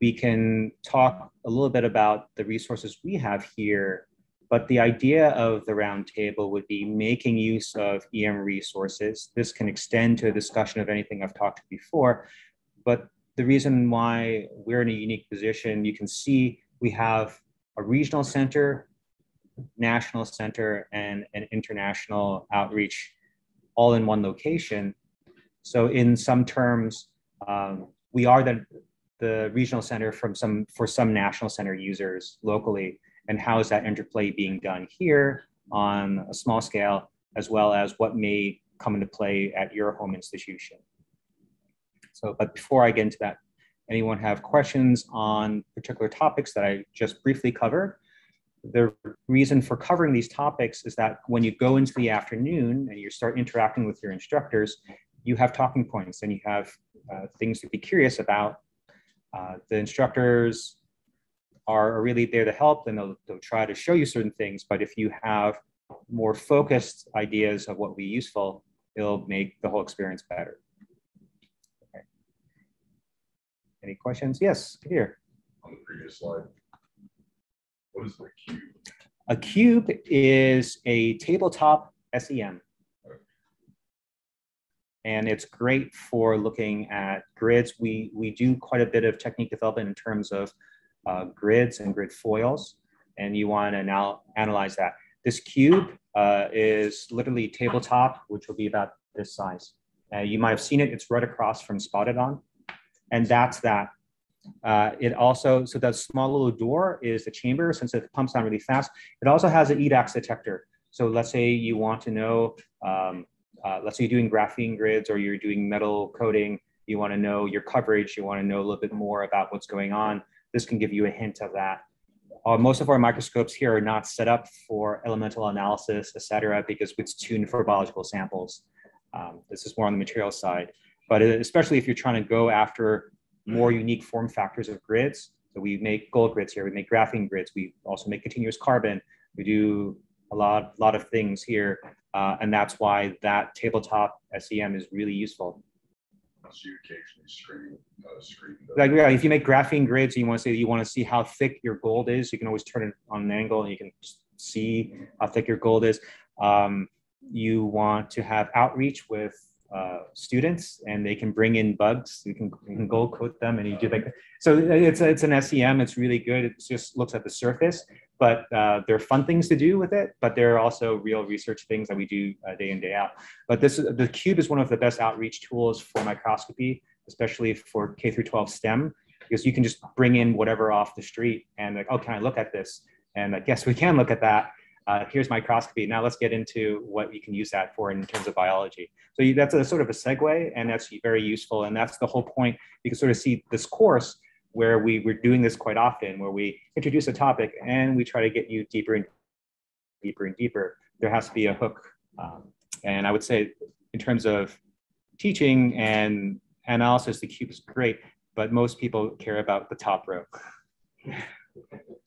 We can talk a little bit about the resources we have here, but the idea of the roundtable would be making use of EM resources. This can extend to a discussion of anything I've talked before, but the reason why we're in a unique position, you can see we have a regional center, national center, and an international outreach all in one location. So in some terms, um, we are the, the regional center from some for some national center users locally. And how is that interplay being done here on a small scale, as well as what may come into play at your home institution? So, but before I get into that, anyone have questions on particular topics that I just briefly covered? The reason for covering these topics is that when you go into the afternoon and you start interacting with your instructors, you have talking points and you have uh, things to be curious about. Uh, the instructors are really there to help and they'll, they'll try to show you certain things. But if you have more focused ideas of what will be useful, it'll make the whole experience better. Any questions? Yes, here. On the previous slide, what is the cube? A cube is a tabletop SEM. And it's great for looking at grids. We, we do quite a bit of technique development in terms of uh, grids and grid foils, and you want to now analyze that. This cube uh, is literally tabletop, which will be about this size. Uh, you might have seen it, it's right across from Spotiton and that's that. Uh, it also, so that small little door is the chamber since it pumps down really fast. It also has an EDAX detector. So let's say you want to know, um, uh, let's say you're doing graphene grids or you're doing metal coating, you want to know your coverage, you want to know a little bit more about what's going on. This can give you a hint of that. Uh, most of our microscopes here are not set up for elemental analysis, et cetera, because it's tuned for biological samples. Um, this is more on the material side. But especially if you're trying to go after more unique form factors of grids. So we make gold grids here, we make graphene grids, we also make continuous carbon. We do a lot, lot of things here. Uh, and that's why that tabletop SEM is really useful. Screen, uh, screen like, yeah, if you make graphene grids, you want to say you want to see how thick your gold is. You can always turn it on an angle, and you can see how thick your gold is. Um, you want to have outreach with uh, students and they can bring in bugs. You can, you can gold coat them and you do like, so it's, it's an SEM. It's really good. It just looks at the surface, but uh, there are fun things to do with it, but there are also real research things that we do uh, day in, day out. But this, the cube is one of the best outreach tools for microscopy, especially for K through 12 STEM, because you can just bring in whatever off the street and like, oh, can I look at this? And I guess we can look at that uh, here's microscopy. Now let's get into what you can use that for in terms of biology. So you, that's a sort of a segue, and that's very useful. And that's the whole point. You can sort of see this course where we, we're doing this quite often, where we introduce a topic and we try to get you deeper and deeper and deeper. There has to be a hook. Um, and I would say, in terms of teaching and analysis, the cube is great, but most people care about the top row. [laughs]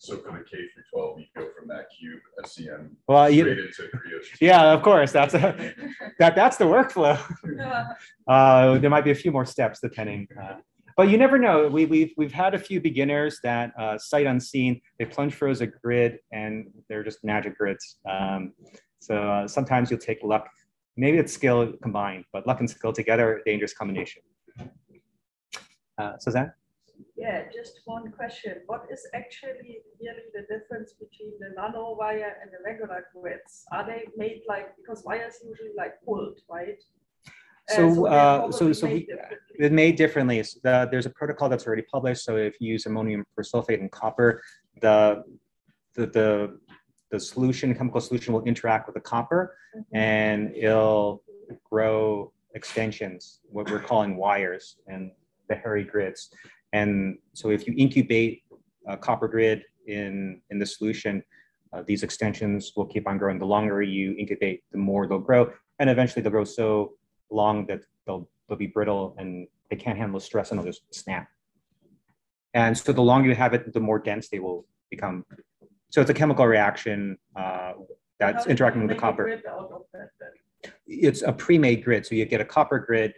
So kind of K through 12, you go from that cube SEM well, you, into Yeah, of course. That's a that that's the workflow. [laughs] uh, there might be a few more steps depending. Uh, but you never know. We, we've we've had a few beginners that uh, sight unseen they plunge froze a grid and they're just magic grids. Um, so uh, sometimes you'll take luck. Maybe it's skill combined, but luck and skill together, dangerous combination. Uh, Suzanne. Yeah, just one question. What is actually really the difference between the nano wire and the regular grids? Are they made like, because wires usually like pulled, right? Uh, so, uh, so, so we, it's made differently. The, there's a protocol that's already published. So if you use ammonium persulfate and copper, the, the, the, the solution, chemical solution will interact with the copper mm -hmm. and it'll grow extensions, what we're calling wires and the hairy grids. And so if you incubate a copper grid in, in the solution, uh, these extensions will keep on growing. The longer you incubate, the more they'll grow. And eventually they'll grow so long that they'll, they'll be brittle and they can't handle the stress and they'll just snap. And so the longer you have it, the more dense they will become. So it's a chemical reaction uh, that's How do you interacting with the copper. grid out of that then? It's a pre-made grid. So you get a copper grid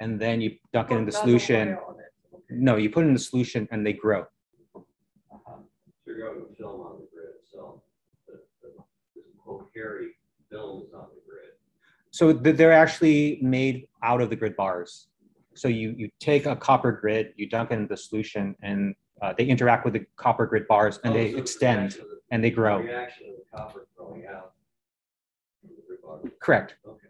and then you dunk it in the solution. nanowire on it, okay. No, you put in the solution and they grow. Uh-huh. Figure out the film on the grid itself, the, the, the carry films on the grid. So they're actually made out of the grid bars. So you, you take a copper grid, you dunk it in the solution and uh, they interact with the copper grid bars and Oh, they so the extend the- and they grow. Reaction of the copper growing out. the. Correct. Okay.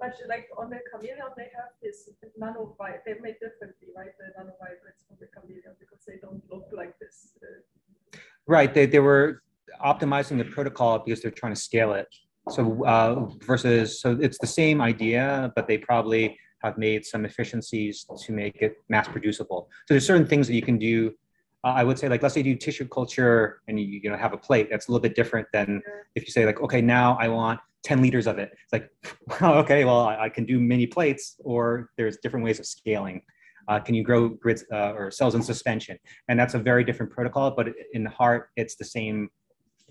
But like on the chameleon, they have this nano nanowire, they made differently, right? The nanowire grids from the chameleon because they don't look like this. uh, Right. They, they were optimizing the protocol because they're trying to scale it. So uh, versus, so it's the same idea, but they probably have made some efficiencies to make it mass producible. So there's certain things that you can do. Uh, I would say, like, let's say you do tissue culture and you, you know have a plate. That's a little bit different than if you say, like, okay, now I want 10 liters of it. It's like, well, [laughs] okay, well, I, I can do mini plates, or there's different ways of scaling. Uh, can you grow grids uh, or cells in suspension? And that's a very different protocol, but in the heart, it's the same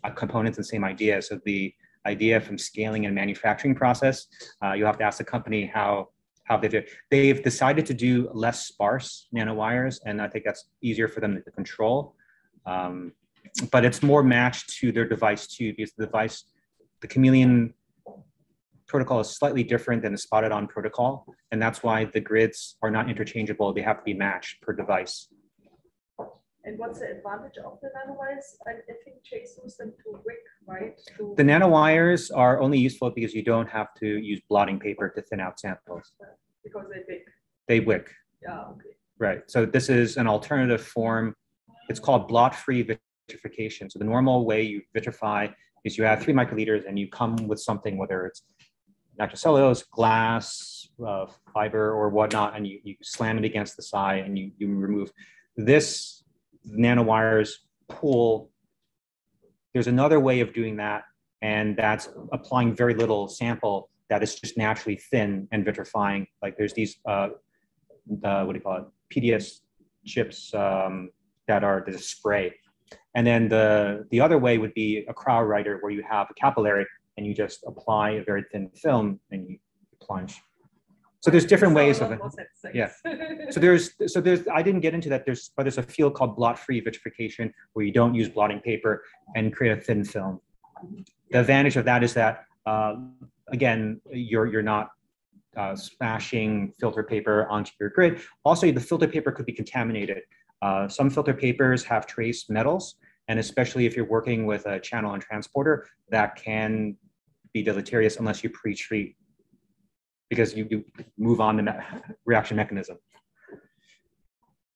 uh, components and same idea. So the idea from scaling and manufacturing process, uh, you have to ask the company how how they do. They've decided to do less sparse nanowires, and I think that's easier for them to control. Um, but it's more matched to their device too, because the device, the Chameleon protocol is slightly different than the Spotiton protocol, and that's why the grids are not interchangeable. They have to be matched per device. And what's the advantage of the nanowires? I, I think Chase used them to wick, right? To- The nanowires are only useful because you don't have to use blotting paper to thin out samples. Because they wick. They wick, yeah, okay. right? So this is an alternative form. It's called blot-free vitrification. So the normal way you vitrify is you have three microliters and you come with something, whether it's nitrocellulose, glass, uh, fiber, or whatnot, and you, you slam it against the side and you, you remove. This nanowires pull. There's another way of doing that, and that's applying very little sample that is just naturally thin and vitrifying. Like there's these, uh, uh, what do you call it, PDS chips um, that are a spray. And then the, the other way would be a cryoWriter where you have a capillary and you just apply a very thin film and you plunge. So there's different ways of it. Yeah. So [laughs] there's, so there's, I didn't get into that. There's, but there's a field called blot-free vitrification where you don't use blotting paper and create a thin film. The advantage of that is that, uh, again, you're, you're not uh, smashing filter paper onto your grid. Also, the filter paper could be contaminated. Uh, some filter papers have trace metals, and especially if you're working with a channel and transporter, that can be deleterious unless you pre-treat because you, you move on the me- reaction mechanism.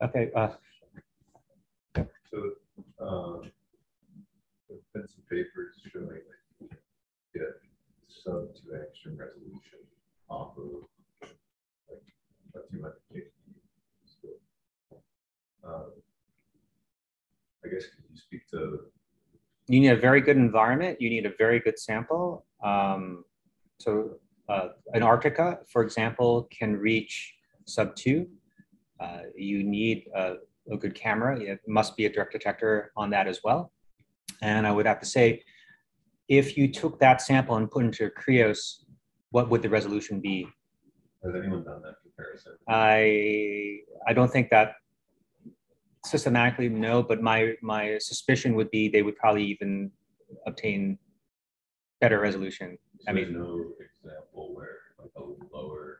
Okay, uh, So, um, the pencil papers showing that you get sub two angstrom resolution off of like a few hundred. Um, I guess could you speak to, you need a very good environment. You need a very good sample. Um, so uh, Antarctica, for example, can reach sub two. Uh, you need a, a good camera. It must be a direct detector on that as well. And I would have to say, if you took that sample and put into Krios, what would the resolution be? has anyone done that comparison? I I don't think that systematically no, but my my suspicion would be they would probably even obtain better resolution. I So there's mean- no example where like a lower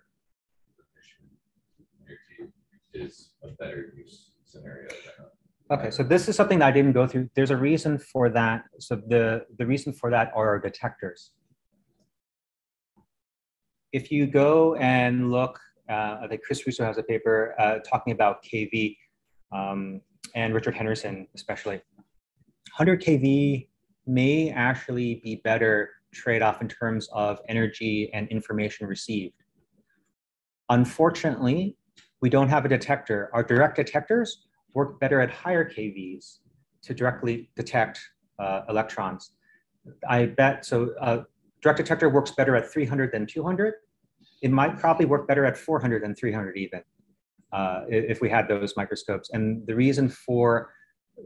T is a better use scenario Okay, so this is something that I didn't go through. There's a reason for that. So the the reason for that are our detectors. If you go and look, uh, I think Chris Russo has a paper uh, talking about KV, um, and Richard Henderson especially. 100 kV may actually be better trade-off in terms of energy and information received. Unfortunately, we don't have a detector. Our direct detectors work better at higher KVs to directly detect uh, electrons. I bet, so uh, direct detector works better at 300 than 200. It might probably work better at 400 than 300 even. Uh, if we had those microscopes. And the reason for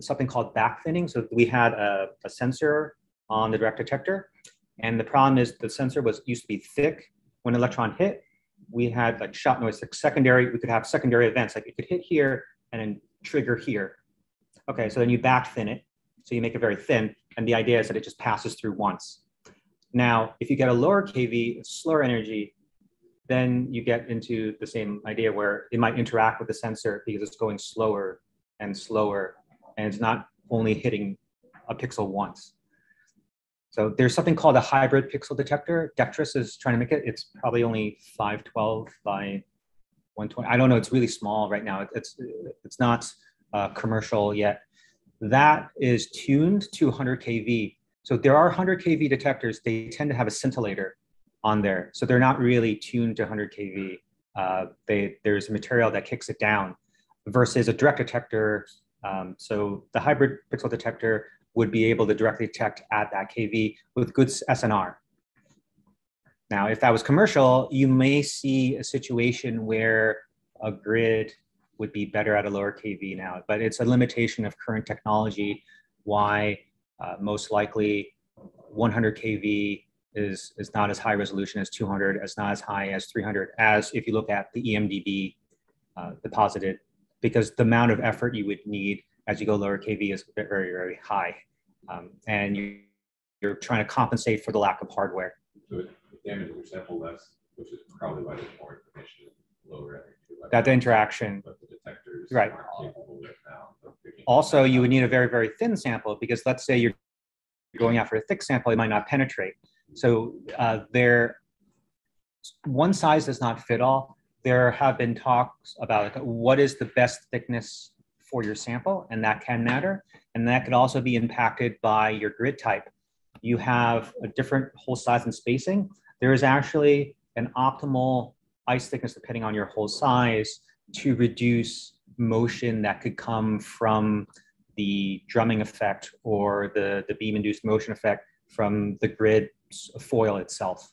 something called back thinning, so we had a, a sensor on the direct detector, and the problem is the sensor was used to be thick. When an electron hit, we had like shot noise, like secondary, we could have secondary events, like it could hit here and then trigger here. Okay, so then you back thin it. So you make it very thin. And the idea is that it just passes through once. Now, if you get a lower KV, slower energy, then you get into the same idea where it might interact with the sensor because it's going slower and slower, and it's not only hitting a pixel once. So there's something called a hybrid pixel detector. Dectris is trying to make it. It's probably only 512 by 120. I don't know. It's really small right now. It's it's not uh, commercial yet. That is tuned to 100 kV. So there are 100 kV detectors. They tend to have a scintillator on there. So they're not really tuned to 100 kV. Uh, they, there's material that kicks it down versus a direct detector. Um, so the hybrid pixel detector would be able to directly detect at that kV with good SNR. Now, if that was commercial, you may see a situation where a grid would be better at a lower kV now, but it's a limitation of current technology why uh, most likely 100 kV is, is not as high resolution as 200, as not as high as 300, as if you look at the EMDB uh, deposited, because the amount of effort you would need as you go lower KV is very, very high. Um, and you, you're trying to compensate for the lack of hardware. So it damages your sample less, which is probably why there's more information lower energy. That the interaction. But the detectors right. aren't capable now. Also, you would need a very, very thin sample because let's say you're going after a thick sample, it might not penetrate. So uh, there, one size does not fit all. There have been talks about what is the best thickness for your sample, and that can matter. And that could also be impacted by your grid type. You have a different hole size and spacing. There is actually an optimal ice thickness depending on your hole size to reduce motion that could come from the drumming effect or the, the beam induced motion effect from the grid foil itself.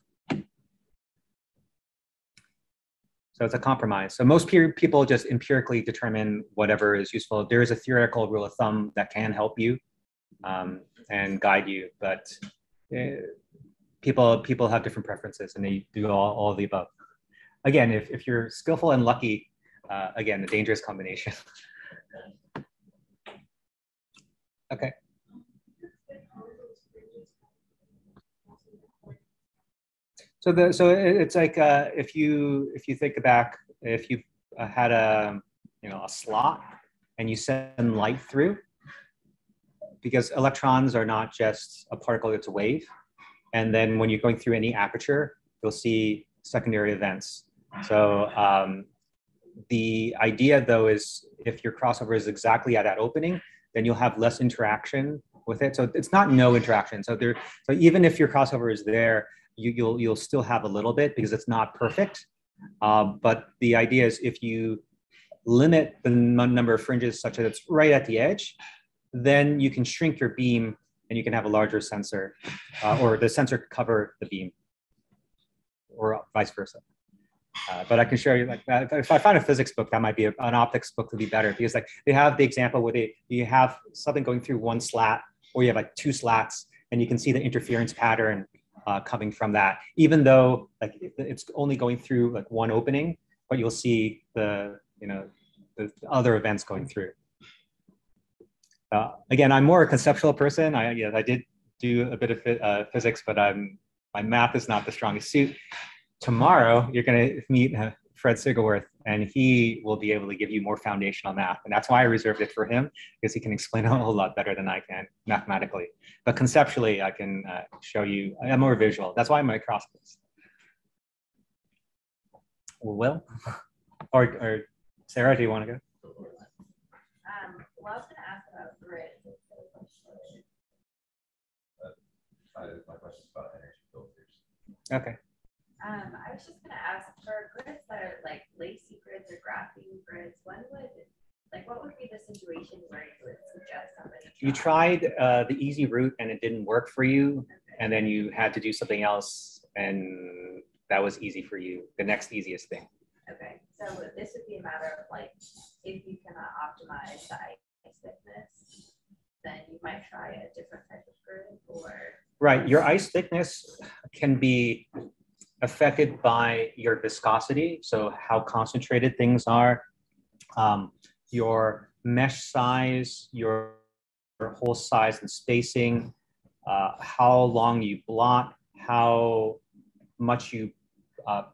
So it's a compromise. So most people just empirically determine whatever is useful. There is a theoretical rule of thumb that can help you um, and guide you, but uh, people people have different preferences and they do all, all of the above. Again, if, if you're skillful and lucky, uh, again, a dangerous combination. [laughs] okay. So the so it's like uh, if you if you think back if you uh, had a you know a slot and you send light through because electrons are not just a particle it's a wave. And then when you're going through any aperture you'll see secondary events. So um, the idea though is if your crossover is exactly at that opening then you'll have less interaction with it. So it's not no interaction. So there so even if your crossover is there you, will you'll, you'll still have a little bit because it's not perfect. Uh, but the idea is if you limit the number of fringes such that it's right at the edge, then you can shrink your beam and you can have a larger sensor, uh, or the sensor cover the beam, or vice versa. Uh, but I can show you like uh, if I find a physics book, that might be a, an optics book would be better because like they have the example where they you have something going through one slat, or you have like two slats, and you can see the interference pattern uh, coming from that, even though like it's only going through like one opening, but you'll see the, you know, the other events going through. Uh, again, I'm more a conceptual person. I, yeah, I did do a bit of uh, physics, but I'm, my math is not the strongest suit. Tomorrow, you're going to meet uh, Fred Sigworth, and he will be able to give you more foundational math. And that's why I reserved it for him, because he can explain it [laughs] a whole lot better than I can mathematically. But conceptually, I can uh, show you, I'm more visual. That's why I'm a crossbows. Will? [laughs] Or, or Sarah, do you want to go? Um, well, I was going to ask about grid. Uh, my question about energy filters. Okay. Um, I was just gonna ask for grids that are like lacy grids or graphene grids, when would, like, what would be the situation where you would suggest somebody? You tried uh, the easy route and it didn't work for you, Okay. and then you had to do something else, and that was easy for you, the next easiest thing. Okay, so So this would be a matter of like, if you cannot optimize the ice thickness, then you might try a different type of grid or. Right, your ice thickness can be affected by your viscosity, so how concentrated things are, um, your mesh size, your, your hole size and spacing, uh, how long you blot, how much you uh,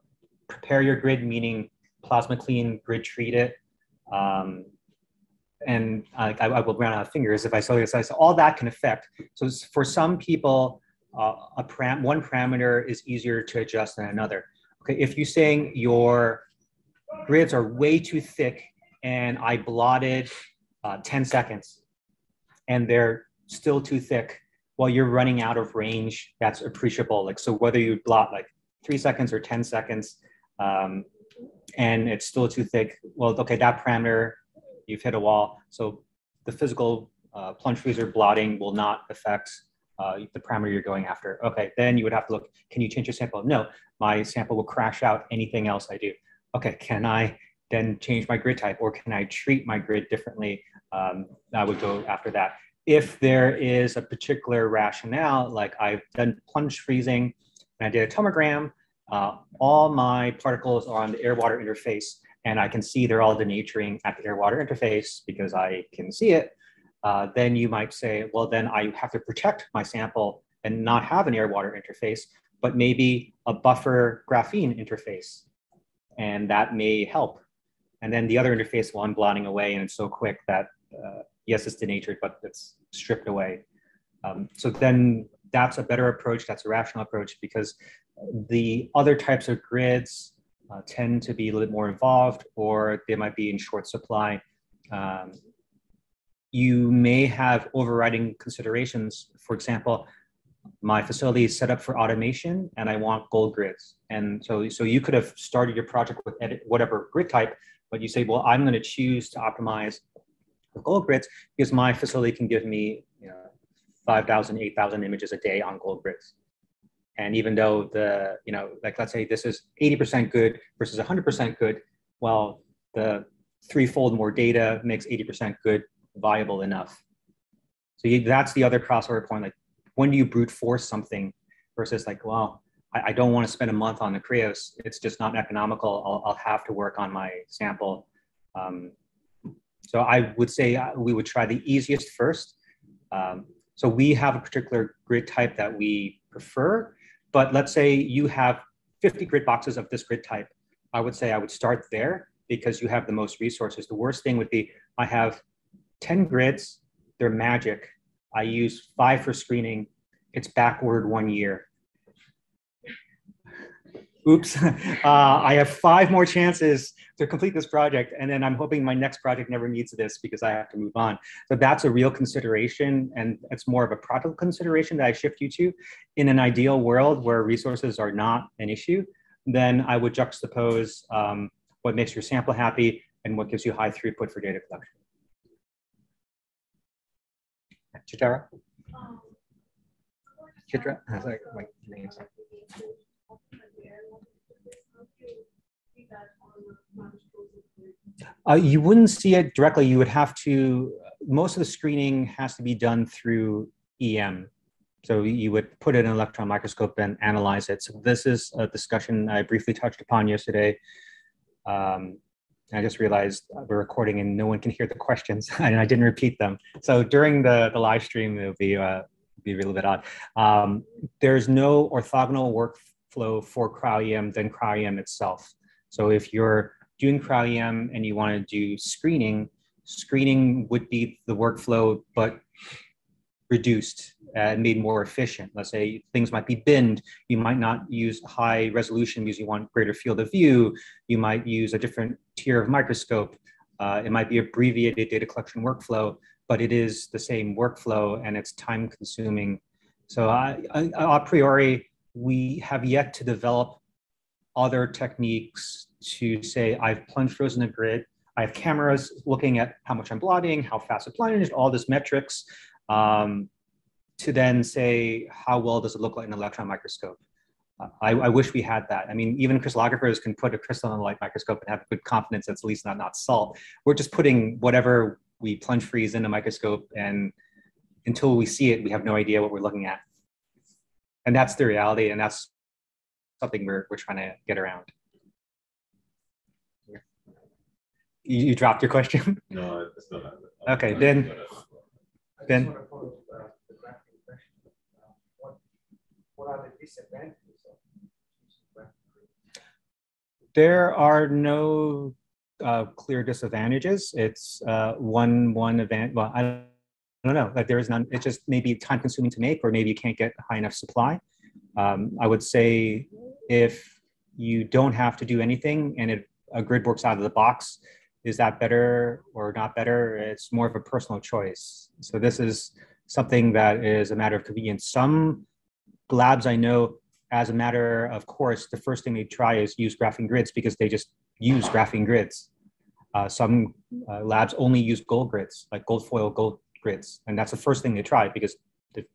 prepare your grid, meaning plasma clean, grid treat it. Um, and uh, I, I, will run out of fingers if I show you size. all that can affect. So for some people, uh, a param one parameter is easier to adjust than another. Okay, if you're saying your grids are way too thick and I blotted uh, 10 seconds and they're still too thick, while you're running out of range, that's appreciable. Like, so whether you blot like three seconds or 10 seconds, um, and it's still too thick, well, okay, that parameter, you've hit a wall. So the physical uh, plunge freezer blotting will not affect uh, the parameter you're going after. Okay, then you would have to look, can you change your sample? No, my sample will crash out anything else I do. Okay, can I then change my grid type or can I treat my grid differently? Um, I would go after that if there is a particular rationale, like I've done plunge freezing and I did a tomogram, uh, all my particles are on the air-water interface and I can see they're all denaturing at the air-water interface because I can see it, uh, then you might say, well, then I have to protect my sample and not have an air-water interface, but maybe a buffer graphene interface. And that may help. And then the other interface, well, I'm blotting away and it's so quick that uh, yes, it's denatured, but it's stripped away. Um, so then that's a better approach. That's a rational approach because the other types of grids uh, tend to be a little bit more involved or they might be in short supply. Um, you may have overriding considerations. For example, my facility is set up for automation and I want gold grids. And so, so you could have started your project with edit, whatever grid type, but you say, well, I'm going to choose to optimize with gold grids because my facility can give me you know, 5,000, 8,000 images a day on gold grids. And even though the, you know, like let's say this is 80% good versus 100% good, well, the threefold more data makes 80% good viable enough. So you, that's the other crossover point. Like when do you brute force something versus like, well, I, I don't want to spend a month on the Krios. It's just not economical. I'll, I'll have to work on my sample. Um, so I would say uh, we would try the easiest first. Um, so we have a particular grid type that we prefer, but let's say you have 50 grid boxes of this grid type. I would say I would start there because you have the most resources. The worst thing would be I have 10 grids, they're magic. I use five for screening, it's backward one year oops, [laughs] uh, I have five more chances to complete this project. And then I'm hoping my next project never needs this because I have to move on. So that's a real consideration. And it's more of a practical consideration that I shift you to. In an ideal world where resources are not an issue, then I would juxtapose um, what makes your sample happy and what gives you high throughput for data collection. Chitara? Chitra? Uh, you wouldn't see it directly. You would have to, most of the screening has to be done through EM. So you would put it in an electron microscope and analyze it. So this is a discussion I briefly touched upon yesterday. Um, I just realized we're recording and no one can hear the questions [laughs] and I didn't repeat them. So during the, the live stream, it'll be, uh, be a little bit odd. Um, there's no orthogonal workflow for cryo-EM than cryo-EM itself. So if you're doing cryo-EM and you want to do screening, screening would be the workflow, but reduced and made more efficient. Let's say things might be binned. You might not use high resolution because you want greater field of view. You might use a different tier of microscope. Uh, it might be abbreviated data collection workflow, but it is the same workflow and it's time consuming. So I, I, a priori, we have yet to develop other techniques to say, I've plunged frozen a grid. I have cameras looking at how much I'm blotting, how fast plunged, all this metrics, um, to then say, how well does it look like an electron microscope? I, I wish we had that. I mean, even crystallographers can put a crystal on a light microscope and have good confidence that's at least not, not salt. We're just putting whatever we plunge freeze in a microscope and until we see it, we have no idea what we're looking at. And that's the reality. And that's something we're, we're trying to get around. You, you dropped your question? No, it's not. Okay, then- I Then- just want to follow uh, the graphene question. Uh, What, the disadvantages of using graphene? There are no uh, clear disadvantages. It's uh, one one event. Well, I don't, I don't know. Like there is none. It's just maybe time consuming to make, or maybe you can't get high enough supply. Um, I would say if you don't have to do anything and it, a grid works out of the box, is that better or not better? It's more of a personal choice. So this is something that is a matter of convenience. Some labs I know as a matter of course, the first thing they try is use graphene grids because they just use graphene grids. Uh, some uh, labs only use gold grids, like gold foil gold grids, and that's the first thing they try because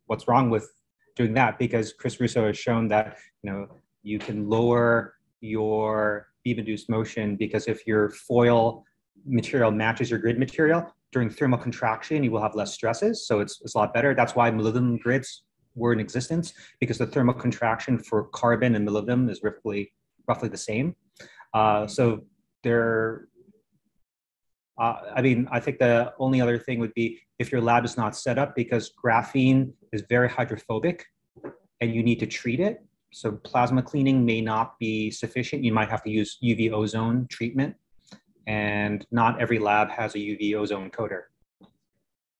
what's wrong with doing that? Because Chris Russo has shown that you know you can lower your beam-induced motion because if your foil material matches your grid material during thermal contraction, you will have less stresses, so it's, it's a lot better. That's why molybdenum grids were in existence because the thermal contraction for carbon and molybdenum is roughly roughly the same. Uh, so there, uh, I mean, I think the only other thing would be if your lab is not set up because graphene is very hydrophobic and you need to treat it. So plasma cleaning may not be sufficient. You might have to use UV ozone treatment and not every lab has a UV ozone coder.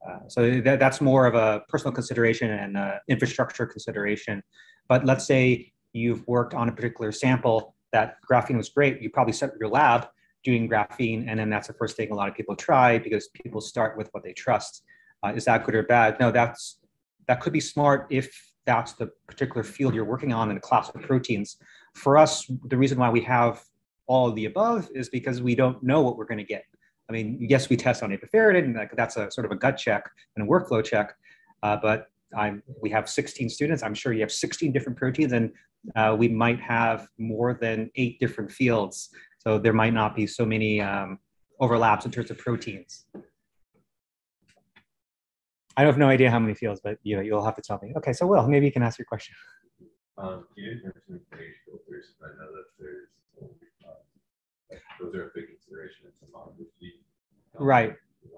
Uh, so that, that's more of a personal consideration and uh, infrastructure consideration. But let's say you've worked on a particular sample that graphene was great. You probably set up your lab doing graphene, and then that's the first thing a lot of people try because people start with what they trust. Uh, is that good or bad? No, that's that could be smart if that's the particular field you're working on in a class of proteins. For us, the reason why we have all of the above is because we don't know what we're going to get. I mean, yes, we test on apoferritin, and that's a sort of a gut check and a workflow check. Uh, but I'm, we have 16 students. I'm sure you have 16 different proteins, and uh, we might have more than eight different fields. So there might not be so many um, overlaps in terms of proteins. I have no idea how many fields, but you know, you'll have to tell me. Okay, so Will, maybe you can ask your question. Um, you mention phase filters, I know that there's, those are a big consideration in tomography. Um, Right.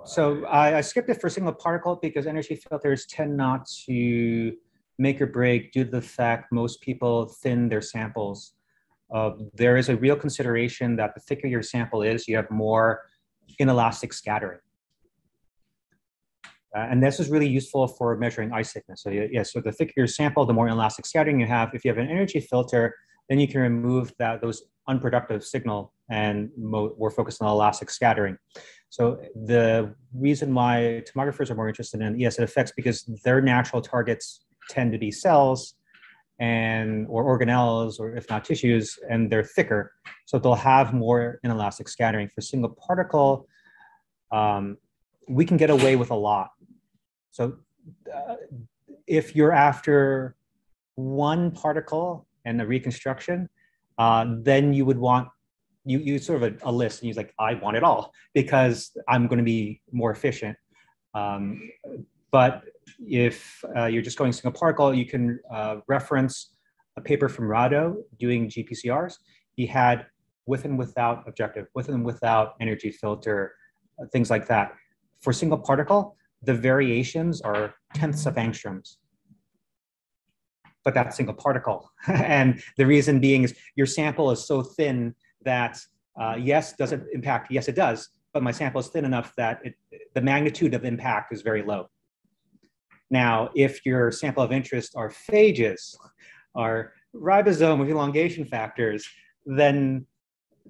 So I, I skipped it for single particle because energy filters tend not to make or break due to the fact most people thin their samples. Uh, there is a real consideration that the thicker your sample is, you have more inelastic scattering. Uh, and this is really useful for measuring eye thickness. So yeah, so the thicker your sample, the more inelastic scattering you have. If you have an energy filter, then you can remove that those unproductive signal and mo- we're focused on elastic scattering. So the reason why tomographers are more interested in ESN effects because their natural targets tend to be cells and or organelles or if not tissues and they're thicker. So they'll have more inelastic scattering. For single particle um, we can get away with a lot. So uh, if you're after one particle and the reconstruction uh, then you would want you, you sort of a, a list and you're like i want it all because i'm going to be more efficient um, but if uh, you're just going single particle, you can uh, reference a paper from Rado doing GPCRs. He had with and without objective, with and without energy filter, uh, things like that. For single particle, the variations are tenths of angstroms. But that's single particle. [laughs] and the reason being is your sample is so thin that, uh, yes, does it impact? Yes, it does. But my sample is thin enough that it, the magnitude of impact is very low. Now, if your sample of interest are phages, are ribosome with elongation factors, then,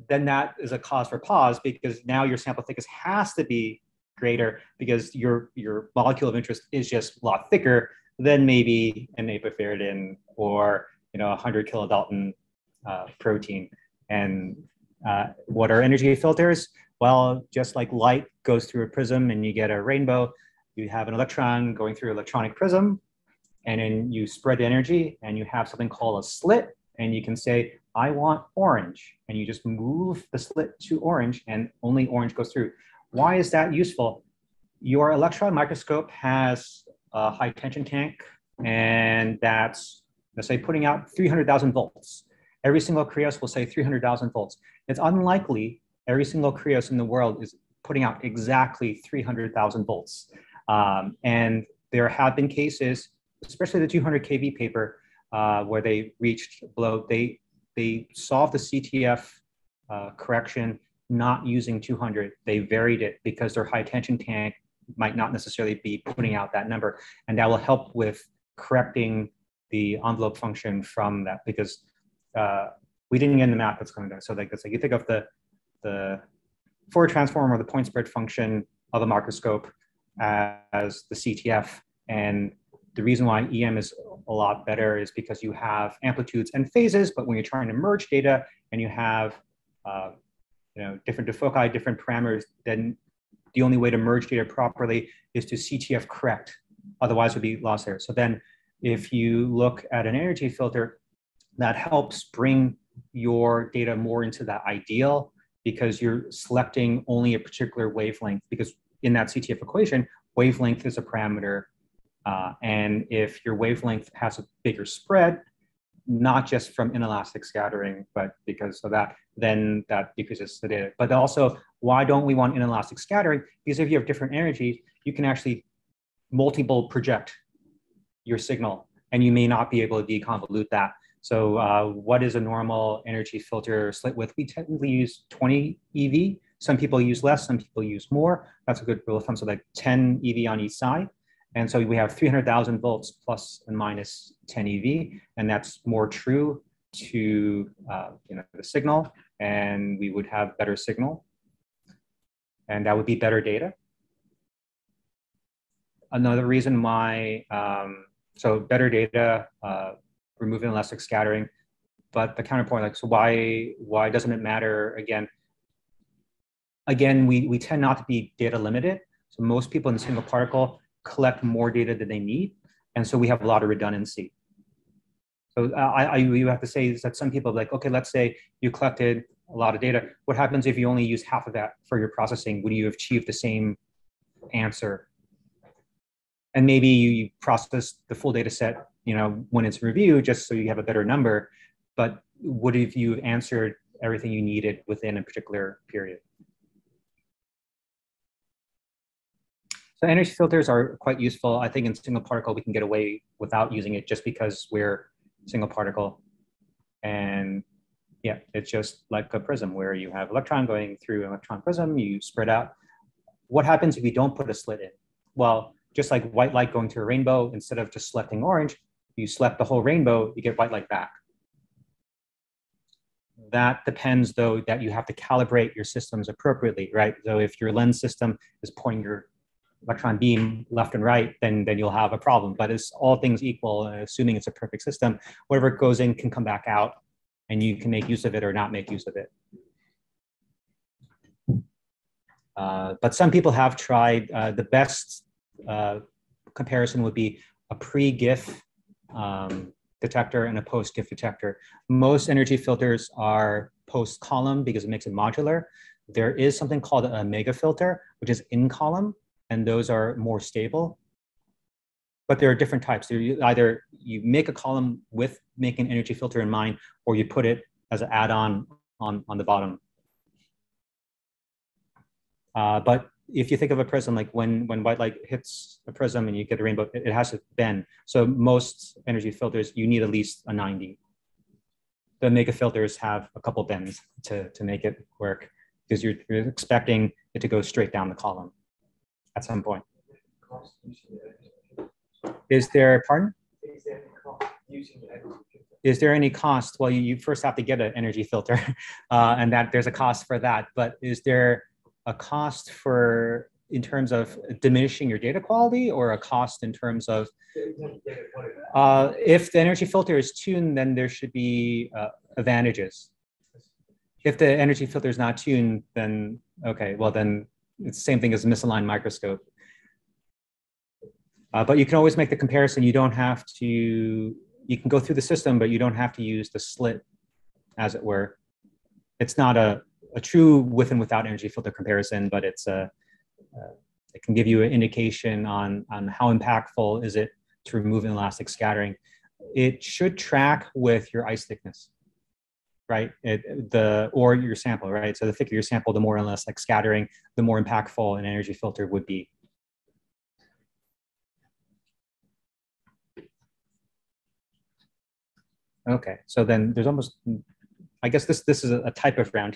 then that is a cause for pause because now your sample thickness has to be greater because your, your molecule of interest is just a lot thicker than maybe an apoferritin or you know, a 100 kilodalton uh, protein. And uh, what are energy filters? Well, just like light goes through a prism and you get a rainbow, you have an electron going through electronic prism, and then you spread the energy, and you have something called a slit, and you can say, I want orange, and you just move the slit to orange, and only orange goes through. Why is that useful? Your electron microscope has a high tension tank, and that's, let's say, putting out 300,000 volts. Every single Krios will say 300,000 volts. It's unlikely every single Krios in the world is putting out exactly 300,000 volts. Um, and there have been cases, especially the 200 kV paper, uh, where they reached below, they, they solved the CTF uh, correction not using 200. They varied it because their high tension tank might not necessarily be putting out that number. And that will help with correcting the envelope function from that because uh, we didn't get in the map that's going to So like, it's like you think of the, the Fourier transform or the point spread function of a microscope as the CTF. And the reason why EM is a lot better is because you have amplitudes and phases, but when you're trying to merge data and you have uh, you know, different defoci, different parameters, then the only way to merge data properly is to CTF correct. Otherwise, would be lost there. So then if you look at an energy filter, that helps bring your data more into that ideal because you're selecting only a particular wavelength because in that CTF equation, wavelength is a parameter. Uh, and if your wavelength has a bigger spread, not just from inelastic scattering, but because of that, then that decreases the data. But also, why don't we want inelastic scattering? Because if you have different energies, you can actually multiple project your signal, and you may not be able to deconvolute that. So uh, what is a normal energy filter slit width? We typically use 20 EV. Some people use less, some people use more. That's a good rule of thumb. So like 10 EV on each side. And so we have 300,000 volts plus and minus 10 EV, and that's more true to uh, you know, the signal, and we would have better signal, and that would be better data. Another reason why, um, so better data, uh, removing elastic scattering. But the counterpoint, like, so why why doesn't it matter? Again, again, we we tend not to be data limited. So most people in a single particle collect more data than they need, and so we have a lot of redundancy. So uh, I, I you have to say is that some people like, okay, let's say you collected a lot of data. What happens if you only use half of that for your processing? Would you achieve the same answer? And maybe you process the full data set you know, when it's reviewed, just so you have a better number. But what if you answered everything you needed within a particular period? So energy filters are quite useful. I think in single particle, we can get away without using it just because we're single particle. And yeah, it's just like a prism where you have electron going through an electron prism, you spread out. What happens if you don't put a slit in? Well, just like white light going to a rainbow, instead of just selecting orange, you select the whole rainbow, you get white light back. That depends though that you have to calibrate your systems appropriately, right? So if your lens system is pointing your electron beam left and right, then, then you'll have a problem. But it's all things equal, assuming it's a perfect system, whatever goes in can come back out and you can make use of it or not make use of it. Uh, but some people have tried, uh, the best uh, comparison would be a pre-GIF um, detector and a post-GIF detector. Most energy filters are post-column because it makes it modular. There is something called a mega filter, which is in column, and those are more stable. But there are different types. You either you make a column with making energy filter in mind, or you put it as an add-on on, on the bottom. Uh, but if you think of a prism, like when, when white light hits a prism and you get a rainbow, it, it has to bend. So most energy filters, you need at least a 90. The omega filters have a couple bends to, to make it work because you're, you're expecting it to go straight down the column at some point. Is there, pardon? Is there any cost? Well, you, you first have to get an energy filter [laughs] uh, and that there's a cost for that. But is there a cost for in terms of diminishing your data quality or a cost in terms of uh, if the energy filter is tuned then there should be uh, advantages. If the energy filter is not tuned then okay well then it's the same thing as a misaligned microscope. Uh, but you can always make the comparison. You don't have to you can go through the system, but you don't have to use the slit, as it were. It's not a, a true with and without energy filter comparison, but it's a, uh, it can give you an indication on, on how impactful is it to remove inelastic scattering. It should track with your ice thickness, right? It, the, or your sample, right? So the thicker your sample, the more inelastic scattering, the more impactful an energy filter would be. Okay, so then there's almost, I guess this, this is a type of round